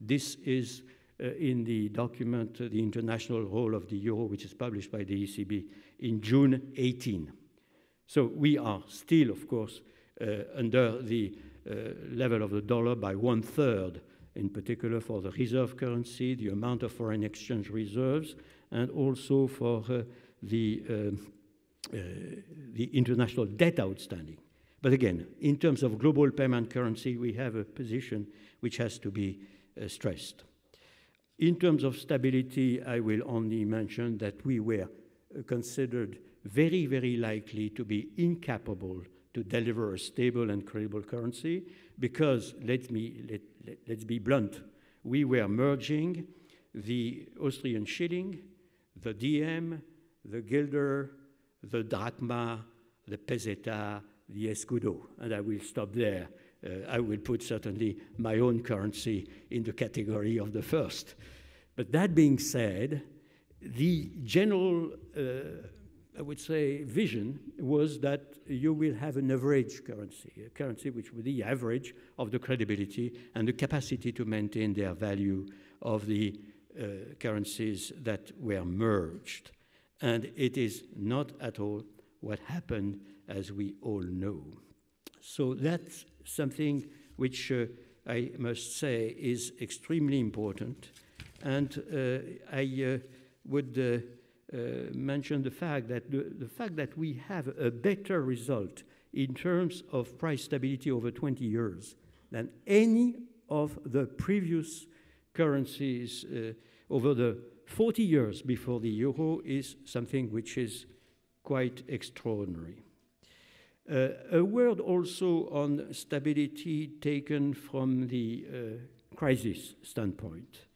This is in the document, uh, The International Role of the Euro, which is published by the ECB in June 18. So we are still, of course, uh, under the uh, level of the dollar by one third, in particular for the reserve currency, the amount of foreign exchange reserves, and also for uh, the, uh, the international debt outstanding. But again, in terms of global payment currency, we have a position which has to be uh, stressed. In terms of stability, I will only mention that we were uh, considered very, very likely to be incapable to deliver a stable and credible currency because, let me, let, let, let's be blunt, we were merging the Austrian shilling, the DM, the guilder, the drachma, the peseta, the escudo. And I will stop there. Uh, I will put certainly my own currency in the category of the first. But that being said, the general uh, I would say, vision was that you will have an average currency, a currency which will be the average of the credibility and the capacity to maintain their value of the uh, currencies that were merged. And it is not at all what happened, as we all know. So that's something which uh, I must say is extremely important. And uh, I uh, would uh, uh, mention the fact that the, the fact that we have a better result in terms of price stability over 20 years than any of the previous currencies over the 40 years before the euro is something which is quite extraordinary. Uh, a word also on stability taken from the uh, crisis standpoint.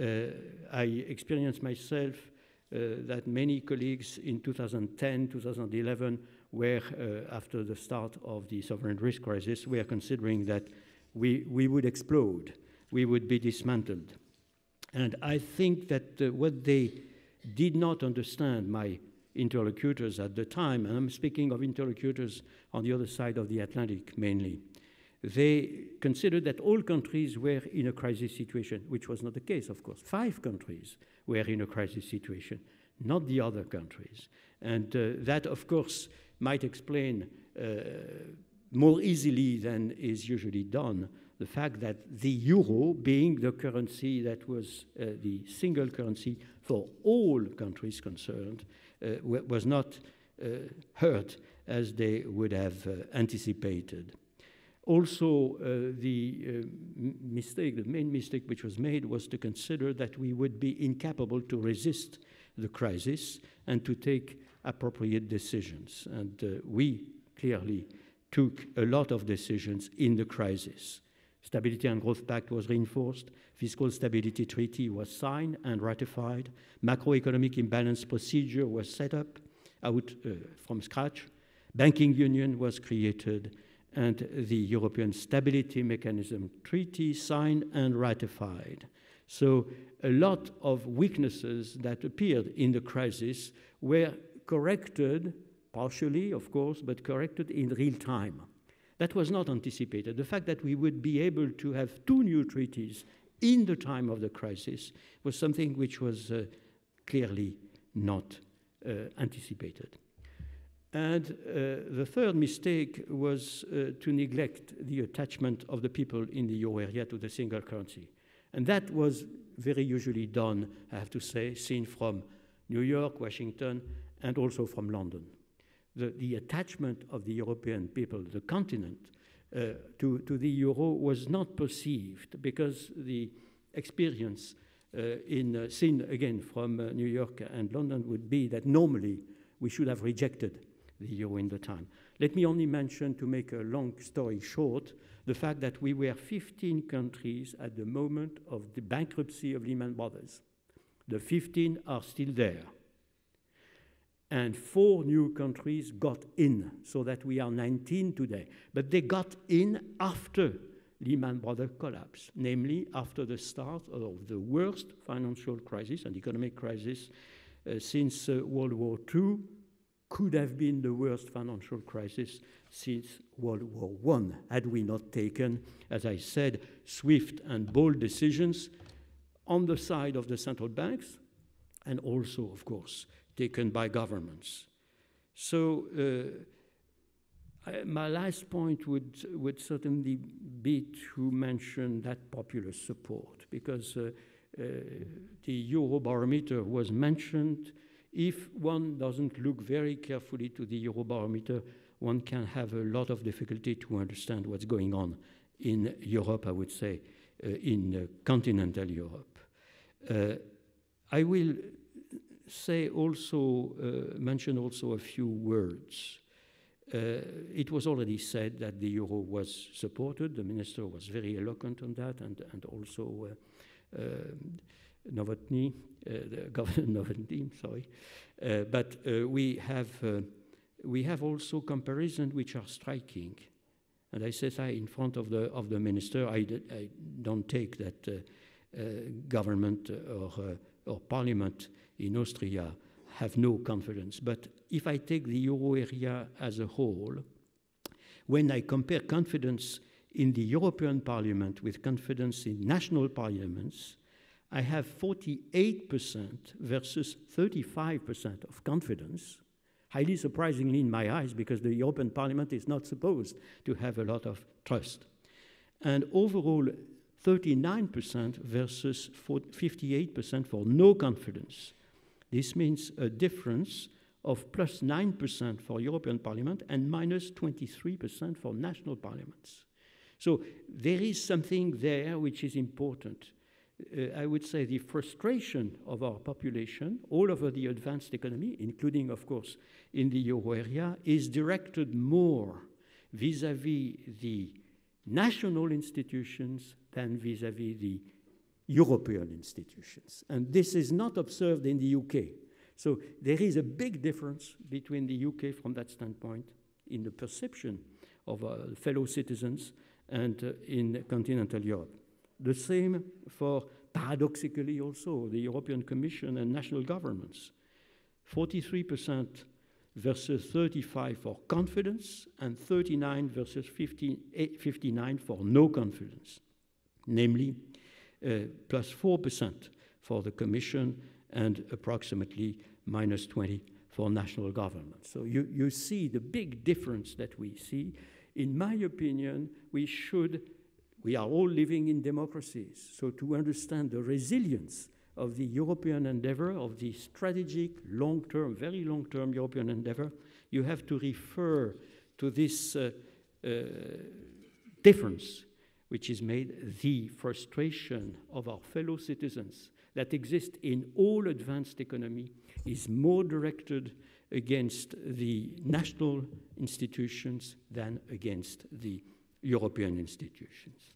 Uh, I experienced myself that many colleagues in 2010, 2011 were, uh, after the start of the sovereign risk crisis, were considering that we, we would explode, we would be dismantled. And I think that uh, what they did not understand, my interlocutors at the time, and I'm speaking of interlocutors on the other side of the Atlantic mainly, they considered that all countries were in a crisis situation, which was not the case, of course. Five countries were in a crisis situation, not the other countries. And uh, that, of course, might explain uh, more easily than is usually done the fact that the euro, being the currency that was uh, the single currency for all countries concerned, was not uh, hurt as they would have uh, anticipated. Also, uh, the mistake, the main mistake which was made was to consider that we would be incapable to resist the crisis and to take appropriate decisions. And we clearly took a lot of decisions in the crisis. Stability and Growth Pact was reinforced, Fiscal Stability Treaty was signed and ratified, macroeconomic imbalance procedure was set up out uh, from scratch, banking union was created, and the European Stability Mechanism Treaty signed and ratified. So a lot of weaknesses that appeared in the crisis were corrected partially, of course, but corrected in real time. That was not anticipated. The fact that we would be able to have two new treaties in the time of the crisis was something which was uh, clearly not uh, anticipated. And uh, the third mistake was uh, to neglect the attachment of the people in the euro area to the single currency. And that was very usually done, I have to say, seen from New York, Washington, and also from London the, the attachment of the European people, the continent, uh, to, to the euro was not perceived because the experience uh, in uh, seen again from uh, New York and London would be that normally we should have rejected the euro in the time. Let me only mention, to make a long story short, the fact that we were 15 countries at the moment of the bankruptcy of Lehman Brothers. The 15 are still there and four new countries got in, so that we are 19 today. But they got in after Lehman Brothers collapse, namely after the start of the worst financial crisis and economic crisis uh, since uh, World War II, could have been the worst financial crisis since World War I, had we not taken, as I said, swift and bold decisions on the side of the central banks and also, of course, taken by governments. So uh, I, my last point would, would certainly be to mention that popular support, because uh, uh, the Eurobarometer was mentioned. If one doesn't look very carefully to the Eurobarometer, one can have a lot of difficulty to understand what's going on in Europe, I would say, uh, in uh, continental Europe. Uh, I will say also, uh, mention also a few words. Uh, it was already said that the euro was supported. The minister was very eloquent on that, and, and also uh, Nowotny, the governor Nowotny, sorry. but we have we have also comparisons which are striking. And I said I, in front of the, of the minister, I, I don't take that uh, uh, government or, uh, or parliament in Austria have no confidence. But if I take the euro area as a whole, when I compare confidence in the European Parliament with confidence in national parliaments, I have 48% versus 35% of confidence, highly surprisingly in my eyes because the European Parliament is not supposed to have a lot of trust. And overall, 39% versus 58% for no confidence. This means a difference of plus 9% for European Parliament and minus 23% for national parliaments. So there is something there which is important. Uh, I would say the frustration of our population all over the advanced economy, including, of course, in the euro area, is directed more vis a vis the national institutions than vis a vis the European institutions. And this is not observed in the UK. So there is a big difference between the UK from that standpoint in the perception of uh, fellow citizens and uh, in continental Europe. The same for, paradoxically also, the European Commission and national governments. 43% versus 35 for confidence and 39 versus 50, 59 for no confidence, namely 4% for the Commission and approximately minus 20 for national government. So you, you see the big difference that we see. In my opinion, we should, we are all living in democracies. So to understand the resilience of the European endeavor, of the strategic, long term, very long term European endeavor, you have to refer to this uh, uh, difference, which is made the frustration of our fellow citizens that exist in all advanced economy is more directed against the national institutions than against the European institutions.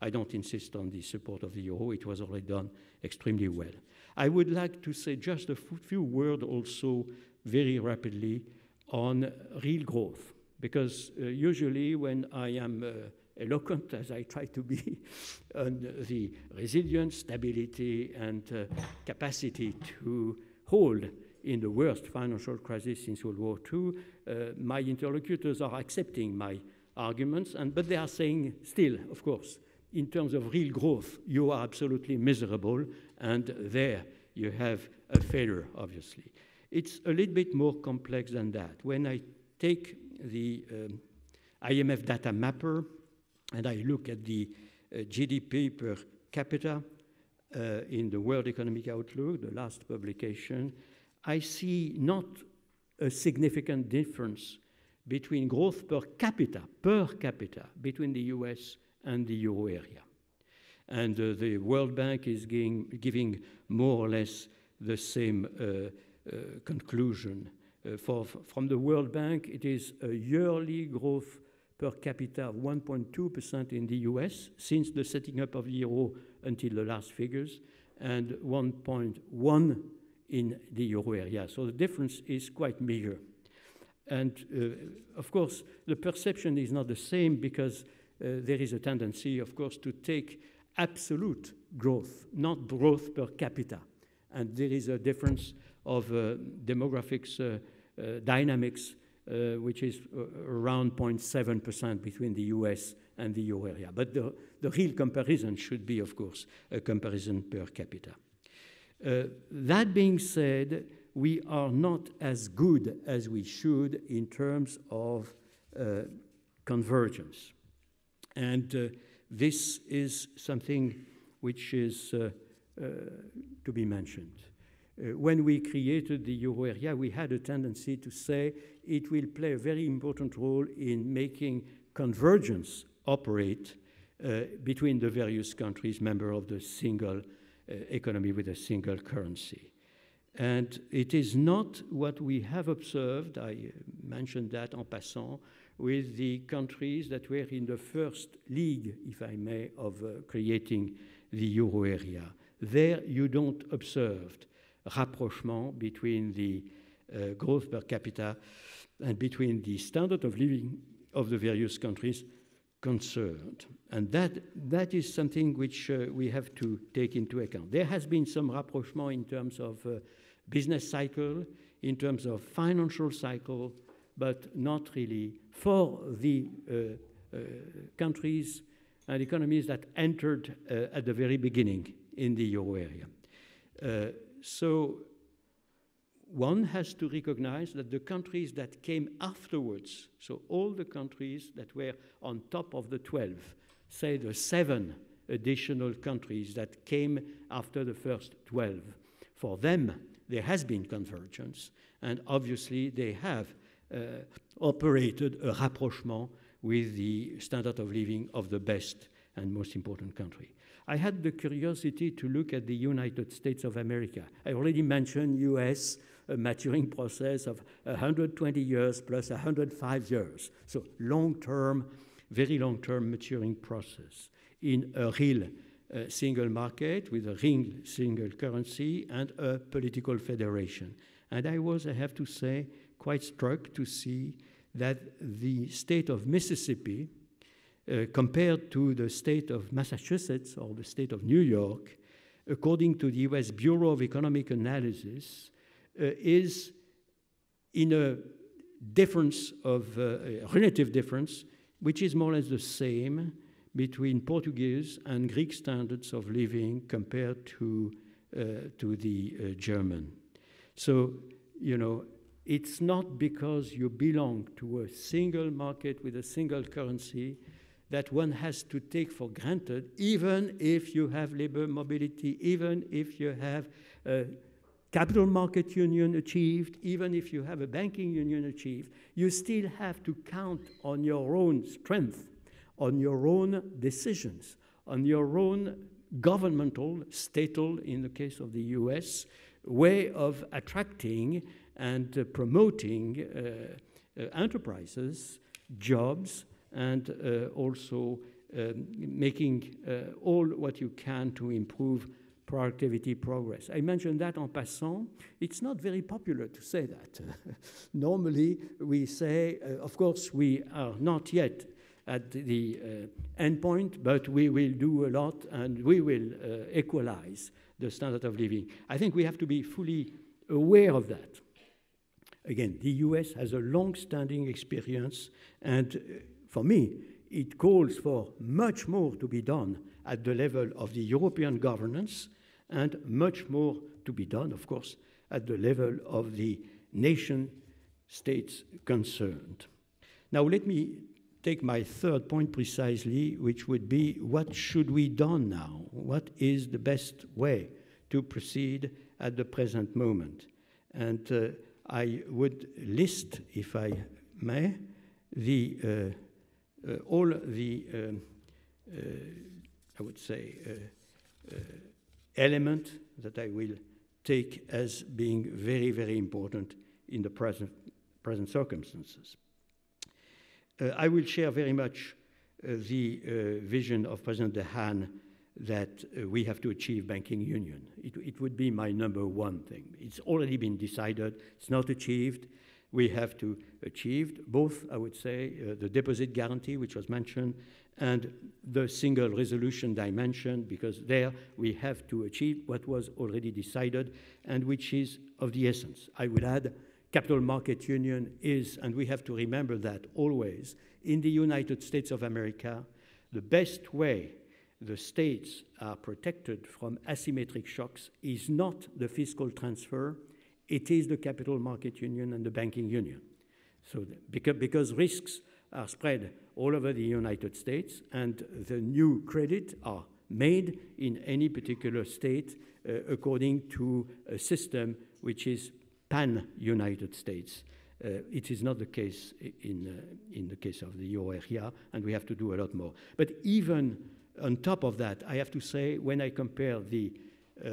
I don't insist on the support of the euro, it was already done extremely well. I would like to say just a few words also very rapidly on real growth, because uh, usually when I am uh, eloquent, as I try to be, on the resilience, stability, and uh, capacity to hold in the worst financial crisis since World War II, uh, my interlocutors are accepting my arguments, and, but they are saying still, of course, in terms of real growth, you are absolutely miserable, and there you have a failure, obviously. It's a little bit more complex than that. When I take the um, IMF data mapper and I look at the uh, GDP per capita uh, in the World Economic Outlook, the last publication, I see not a significant difference between growth per capita, per capita, between the US and the euro area. And uh, the World Bank is giving, giving, more or less the same uh, uh, conclusion. Uh, for, from the World Bank, it is a yearly growth per capita of 1.2% in the US since the setting up of the euro until the last figures, and 1.1 in the euro area. So the difference is quite meager. And uh, of course, the perception is not the same because uh, there is a tendency, of course, to take absolute growth, not growth per capita. And there is a difference of uh, demographics uh, uh dynamics, uh, which is uh, around 0.7% between the US and the euro area. But the, the real comparison should be, of course, a comparison per capita. that being said, we are not as good as we should in terms of convergence. And uh, this is something which is uh, uh, to be mentioned. Uh, when we created the euro area, we had a tendency to say it will play a very important role in making convergence operate uh, between the various countries member of the single uh, economy with a single currency. And it is not what we have observed, I mentioned that en passant, with the countries that were in the first league, if I may, of uh, creating the euro area. There you don't observe rapprochement between the uh, growth per capita and between the standard of living of the various countries concerned. And that, that is something which uh, we have to take into account. There has been some rapprochement in terms of uh, business cycle, in terms of financial cycle, but not really for the uh, uh, countries and economies that entered uh, at the very beginning in the euro area. So one has to recognize that the countries that came afterwards, so all the countries that were on top of the 12, say the seven additional countries that came after the first 12, for them there has been convergence, and obviously they have uh, operated a rapprochement with the standard of living of the best and most important country. I had the curiosity to look at the United States of America. I already mentioned US, a maturing process of 120 years plus 105 years. So long-term, very long-term maturing process in a real uh, single market with a single currency and a political federation. And I was, I have to say, quite struck to see that the state of Mississippi, uh, compared to the state of Massachusetts or the state of New York, according to the US Bureau of Economic Analysis, uh, is in a difference of uh, relative difference, which is more or less the same between Portuguese and Greek standards of living compared to, uh, to the uh, German. So, you know, it's not because you belong to a single market with a single currency that one has to take for granted, even if you have labor mobility, even if you have a capital market union achieved, even if you have a banking union achieved, you still have to count on your own strength, on your own decisions, on your own governmental, statal, in the case of the US, way of attracting and uh, promoting uh, uh, enterprises, jobs, and also um, making all what you can to improve productivity progress. I mentioned that en passant. It's not very popular to say that. Normally, we say, uh, of course, we are not yet at the uh, end point, but we will do a lot and we will uh, equalize the standard of living. I think we have to be fully aware of that. Again, the US has a long standing experience, and uh, for me, it calls for much more to be done at the level of the European governance and much more to be done, of course, at the level of the nation states concerned. Now, let me take my third point precisely, which would be what should we do now? What is the best way to proceed at the present moment? And uh, I would list, if I may, the, uh, all the, um, uh, I would say, uh, uh, element that I will take as being very, very important in the present, present circumstances. I will share very much the vision of President de Haan that uh, we have to achieve banking union. It, it, would be my number one thing. It's already been decided. It's not achieved. We have to achieve both, I would say, uh, the deposit guarantee, which was mentioned, and the single resolution dimension, because there we have to achieve what was already decided and which is of the essence. I would add, capital market union is, and we have to remember that always, in the United States of America, the best way the states are protected from asymmetric shocks is not the fiscal transfer, it is the capital market union and the banking union. So, because, because risks are spread all over the United States and the new credit are made in any particular state uh, according to a system which is pan United States. Uh, it is not the case in, uh, in the case of the euro area, and we have to do a lot more. But even on top of that, I have to say, when I compare the uh,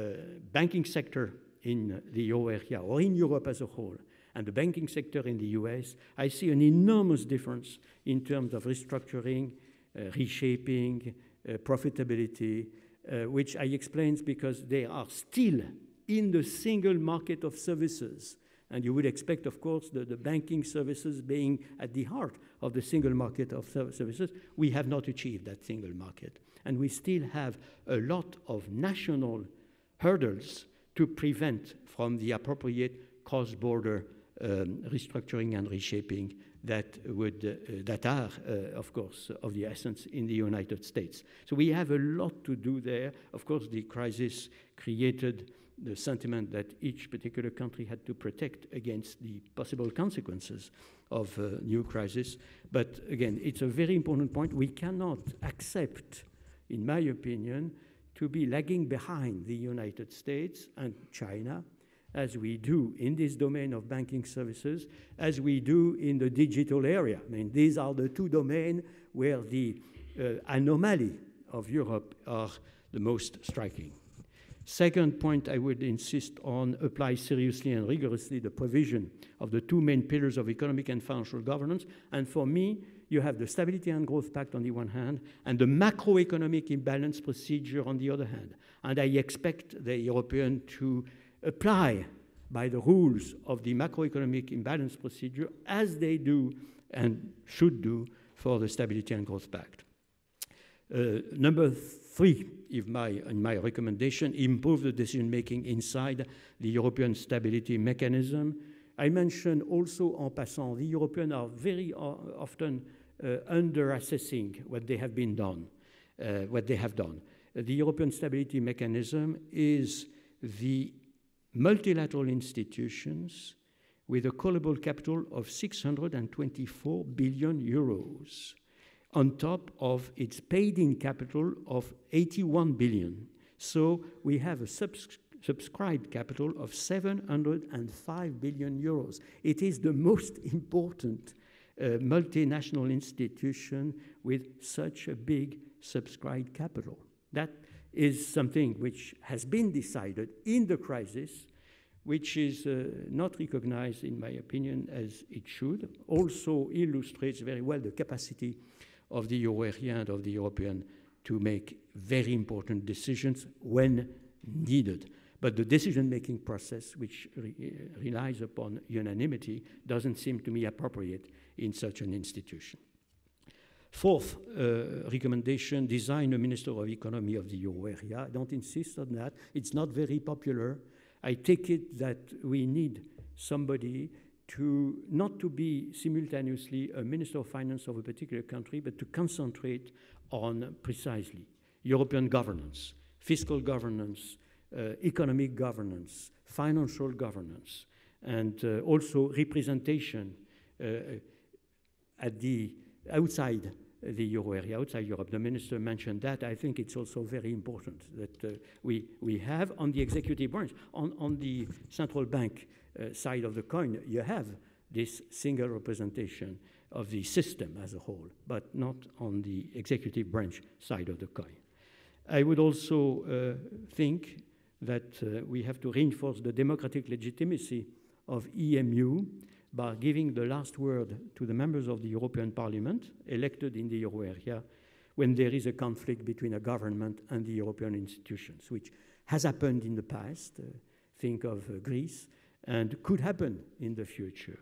banking sector in the euro area or in Europe as a whole and the banking sector in the US, I see an enormous difference in terms of restructuring, uh, reshaping, uh, profitability, uh, which I explain because they are still in the single market of services. And you would expect, of course, the, the banking services being at the heart of the single market of services. We have not achieved that single market and we still have a lot of national hurdles to prevent from the appropriate cross-border um, restructuring and reshaping that, would, uh, that are, uh, of course, of the essence in the United States. So we have a lot to do there. Of course, the crisis created the sentiment that each particular country had to protect against the possible consequences of a new crisis. But again, it's a very important point. We cannot accept, in my opinion, to be lagging behind the United States and China as we do in this domain of banking services, as we do in the digital area. I mean, these are the two domains where the uh, anomaly of Europe are the most striking. Second point I would insist on apply seriously and rigorously the provision of the two main pillars of economic and financial governance. And for me, you have the Stability and Growth Pact on the one hand, and the macroeconomic imbalance procedure on the other hand. And I expect the European to apply by the rules of the macroeconomic imbalance procedure as they do and should do for the Stability and Growth Pact. Uh, number three, if my, in my recommendation, improve the decision making inside the European Stability Mechanism. I mentioned also en passant, the Europeans are very often uh, under assessing what they have been done, uh, what they have done. The European Stability Mechanism is the multilateral institutions with a callable capital of 624 billion euros on top of its paid-in capital of 81 billion. So we have a subs subscribed capital of 705 billion euros. It is the most important uh, multinational institution with such a big subscribed capital. That is something which has been decided in the crisis, which is uh, not recognized, in my opinion, as it should. Also illustrates very well the capacity of the euro area and of the European to make very important decisions when needed. But the decision-making process, which re relies upon unanimity, doesn't seem to me appropriate in such an institution. Fourth uh, recommendation, design a Minister of Economy of the euro area. I don't insist on that. It's not very popular. I take it that we need somebody to not to be simultaneously a Minister of Finance of a particular country, but to concentrate on precisely European governance, fiscal governance, uh, economic governance, financial governance, and uh, also representation uh, at the outside the euro area, outside Europe. The minister mentioned that. I think it's also very important that uh, we, we have on the executive branch, on, on the central bank uh, side of the coin, you have this single representation of the system as a whole, but not on the executive branch side of the coin. I would also uh, think that uh, we have to reinforce the democratic legitimacy of EMU by giving the last word to the members of the European Parliament elected in the euro area when there is a conflict between a government and the European institutions, which has happened in the past. Uh, think of uh, Greece, and could happen in the future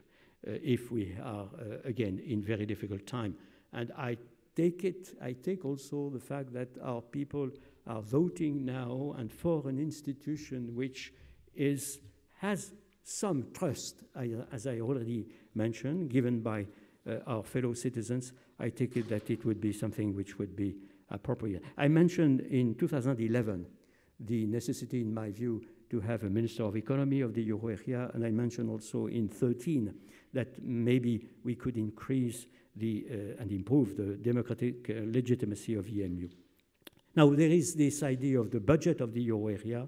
uh, if we are, uh, again, in very difficult time. And I take it, I take also the fact that our people are voting now and for an institution which is, has some trust, as I already mentioned, given by uh, our fellow citizens, I take it that it would be something which would be appropriate. I mentioned in 2011 the necessity, in my view, to have a Minister of Economy of the euro area, and I mentioned also in 13 that maybe we could increase the, uh, and improve the democratic uh, legitimacy of EMU. Now, there is this idea of the budget of the euro area,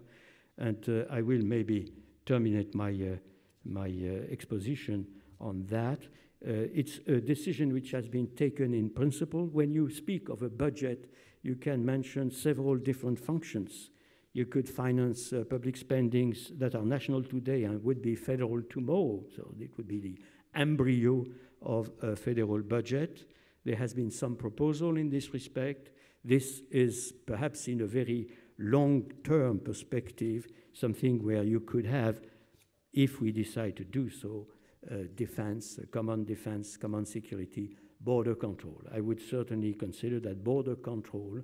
and uh, I will maybe terminate my, uh, my uh, exposition on that. Uh, it's a decision which has been taken in principle. When you speak of a budget, you can mention several different functions. You could finance uh, public spendings that are national today and would be federal tomorrow. So it would be the embryo of a federal budget. There has been some proposal in this respect. This is perhaps in a very long term perspective something where you could have, if we decide to do so, uh, defense, uh, common defense, common security, border control. I would certainly consider that border control,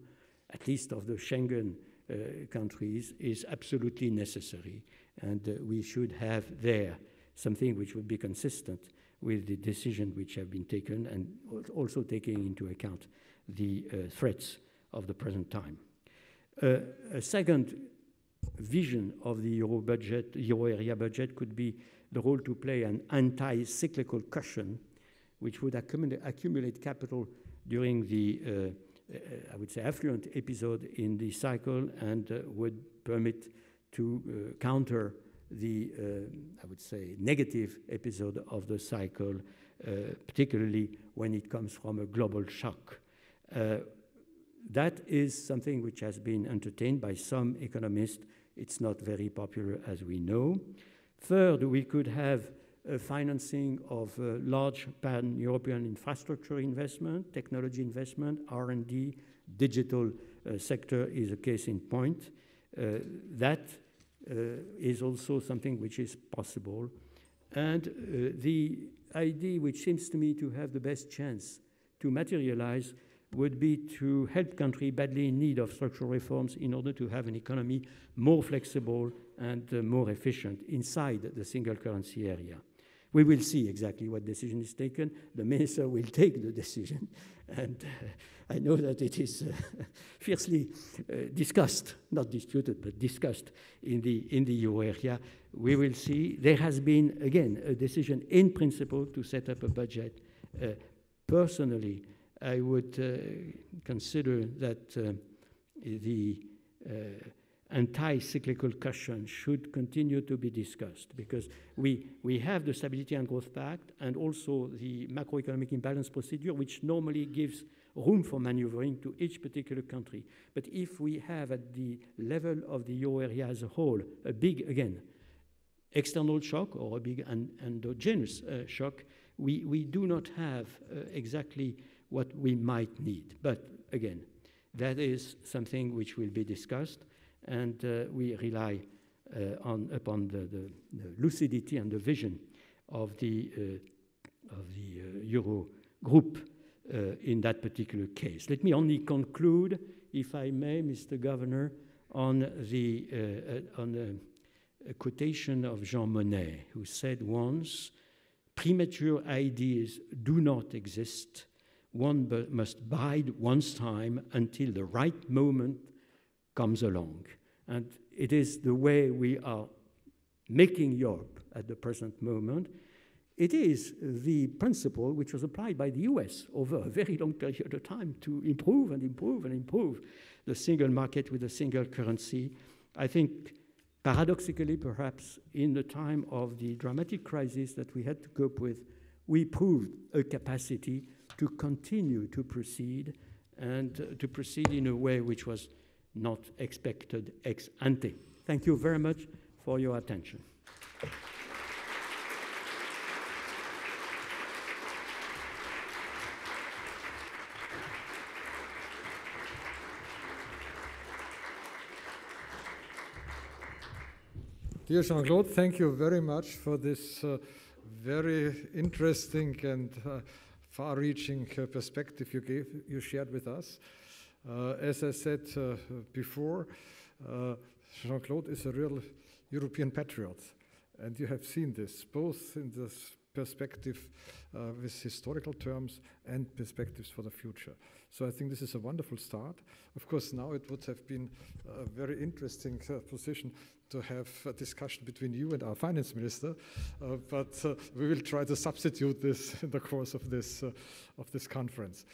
at least of the Schengen uh, countries, is absolutely necessary. And uh, we should have there something which would be consistent with the decisions which have been taken and also taking into account the uh, threats of the present time. A second vision of the euro budget, euro area budget, could be the role to play an anti-cyclical cushion, which would accumulate, accumulate capital during the, uh, uh, I would say, affluent episode in the cycle and uh, would permit to uh, counter the, uh, I would say, negative episode of the cycle, uh, particularly when it comes from a global shock. That is something which has been entertained by some economists. It's not very popular, as we know. Third, we could have a financing of large pan-European infrastructure investment, technology investment, R&D, digital uh, sector is a case in point. Uh, that uh, is also something which is possible. And uh, the idea which seems to me to have the best chance to materialize would be to help countries badly in need of structural reforms in order to have an economy more flexible and uh, more efficient inside the single currency area. We will see exactly what decision is taken. The minister will take the decision. And uh, I know that it is uh, fiercely uh, discussed, not disputed, but discussed in the, in the euro area. We will see. There has been, again, a decision in principle to set up a budget. Uh, personally, I would uh, consider that uh, the anti-cyclical cushion should continue to be discussed because we, we have the Stability and Growth Pact and also the macroeconomic imbalance procedure, which normally gives room for maneuvering to each particular country. But if we have at the level of the euro area as a whole a big, again, external shock or a big endogenous uh, shock, we, we do not have uh, exactly what we might need. But again, that is something which will be discussed and uh, we rely uh, on, upon the, the, the, lucidity and the vision of the, uh, of the Euro group in that particular case. Let me only conclude, if I may, Mr. Governor, on, the, on a, a quotation of Jean Monnet, who said once, premature ideas do not exist. One must bide one's time until the right moment comes along. And it is the way we are making Europe at the present moment. It is the principle which was applied by the US over a very long period of time to improve and improve and improve the single market with a single currency. I think, paradoxically, perhaps, in the time of the dramatic crisis that we had to cope with, we proved a capacity to continue to proceed and to proceed in a way which was not expected ex ante. Thank you very much for your attention. Dear Jean Claude, thank you very much for this uh, very interesting and uh, far reaching uh, perspective you, gave, you shared with us. Uh, as I said uh, before, uh, Jean Claude is a real European patriot. And you have seen this both in this perspective uh, with historical terms and perspectives for the future. So I think this is a wonderful start. Of course, now it would have been a very interesting uh, position to have a discussion between you and our finance minister, uh, but we will try to substitute this in the course of this, of this conference.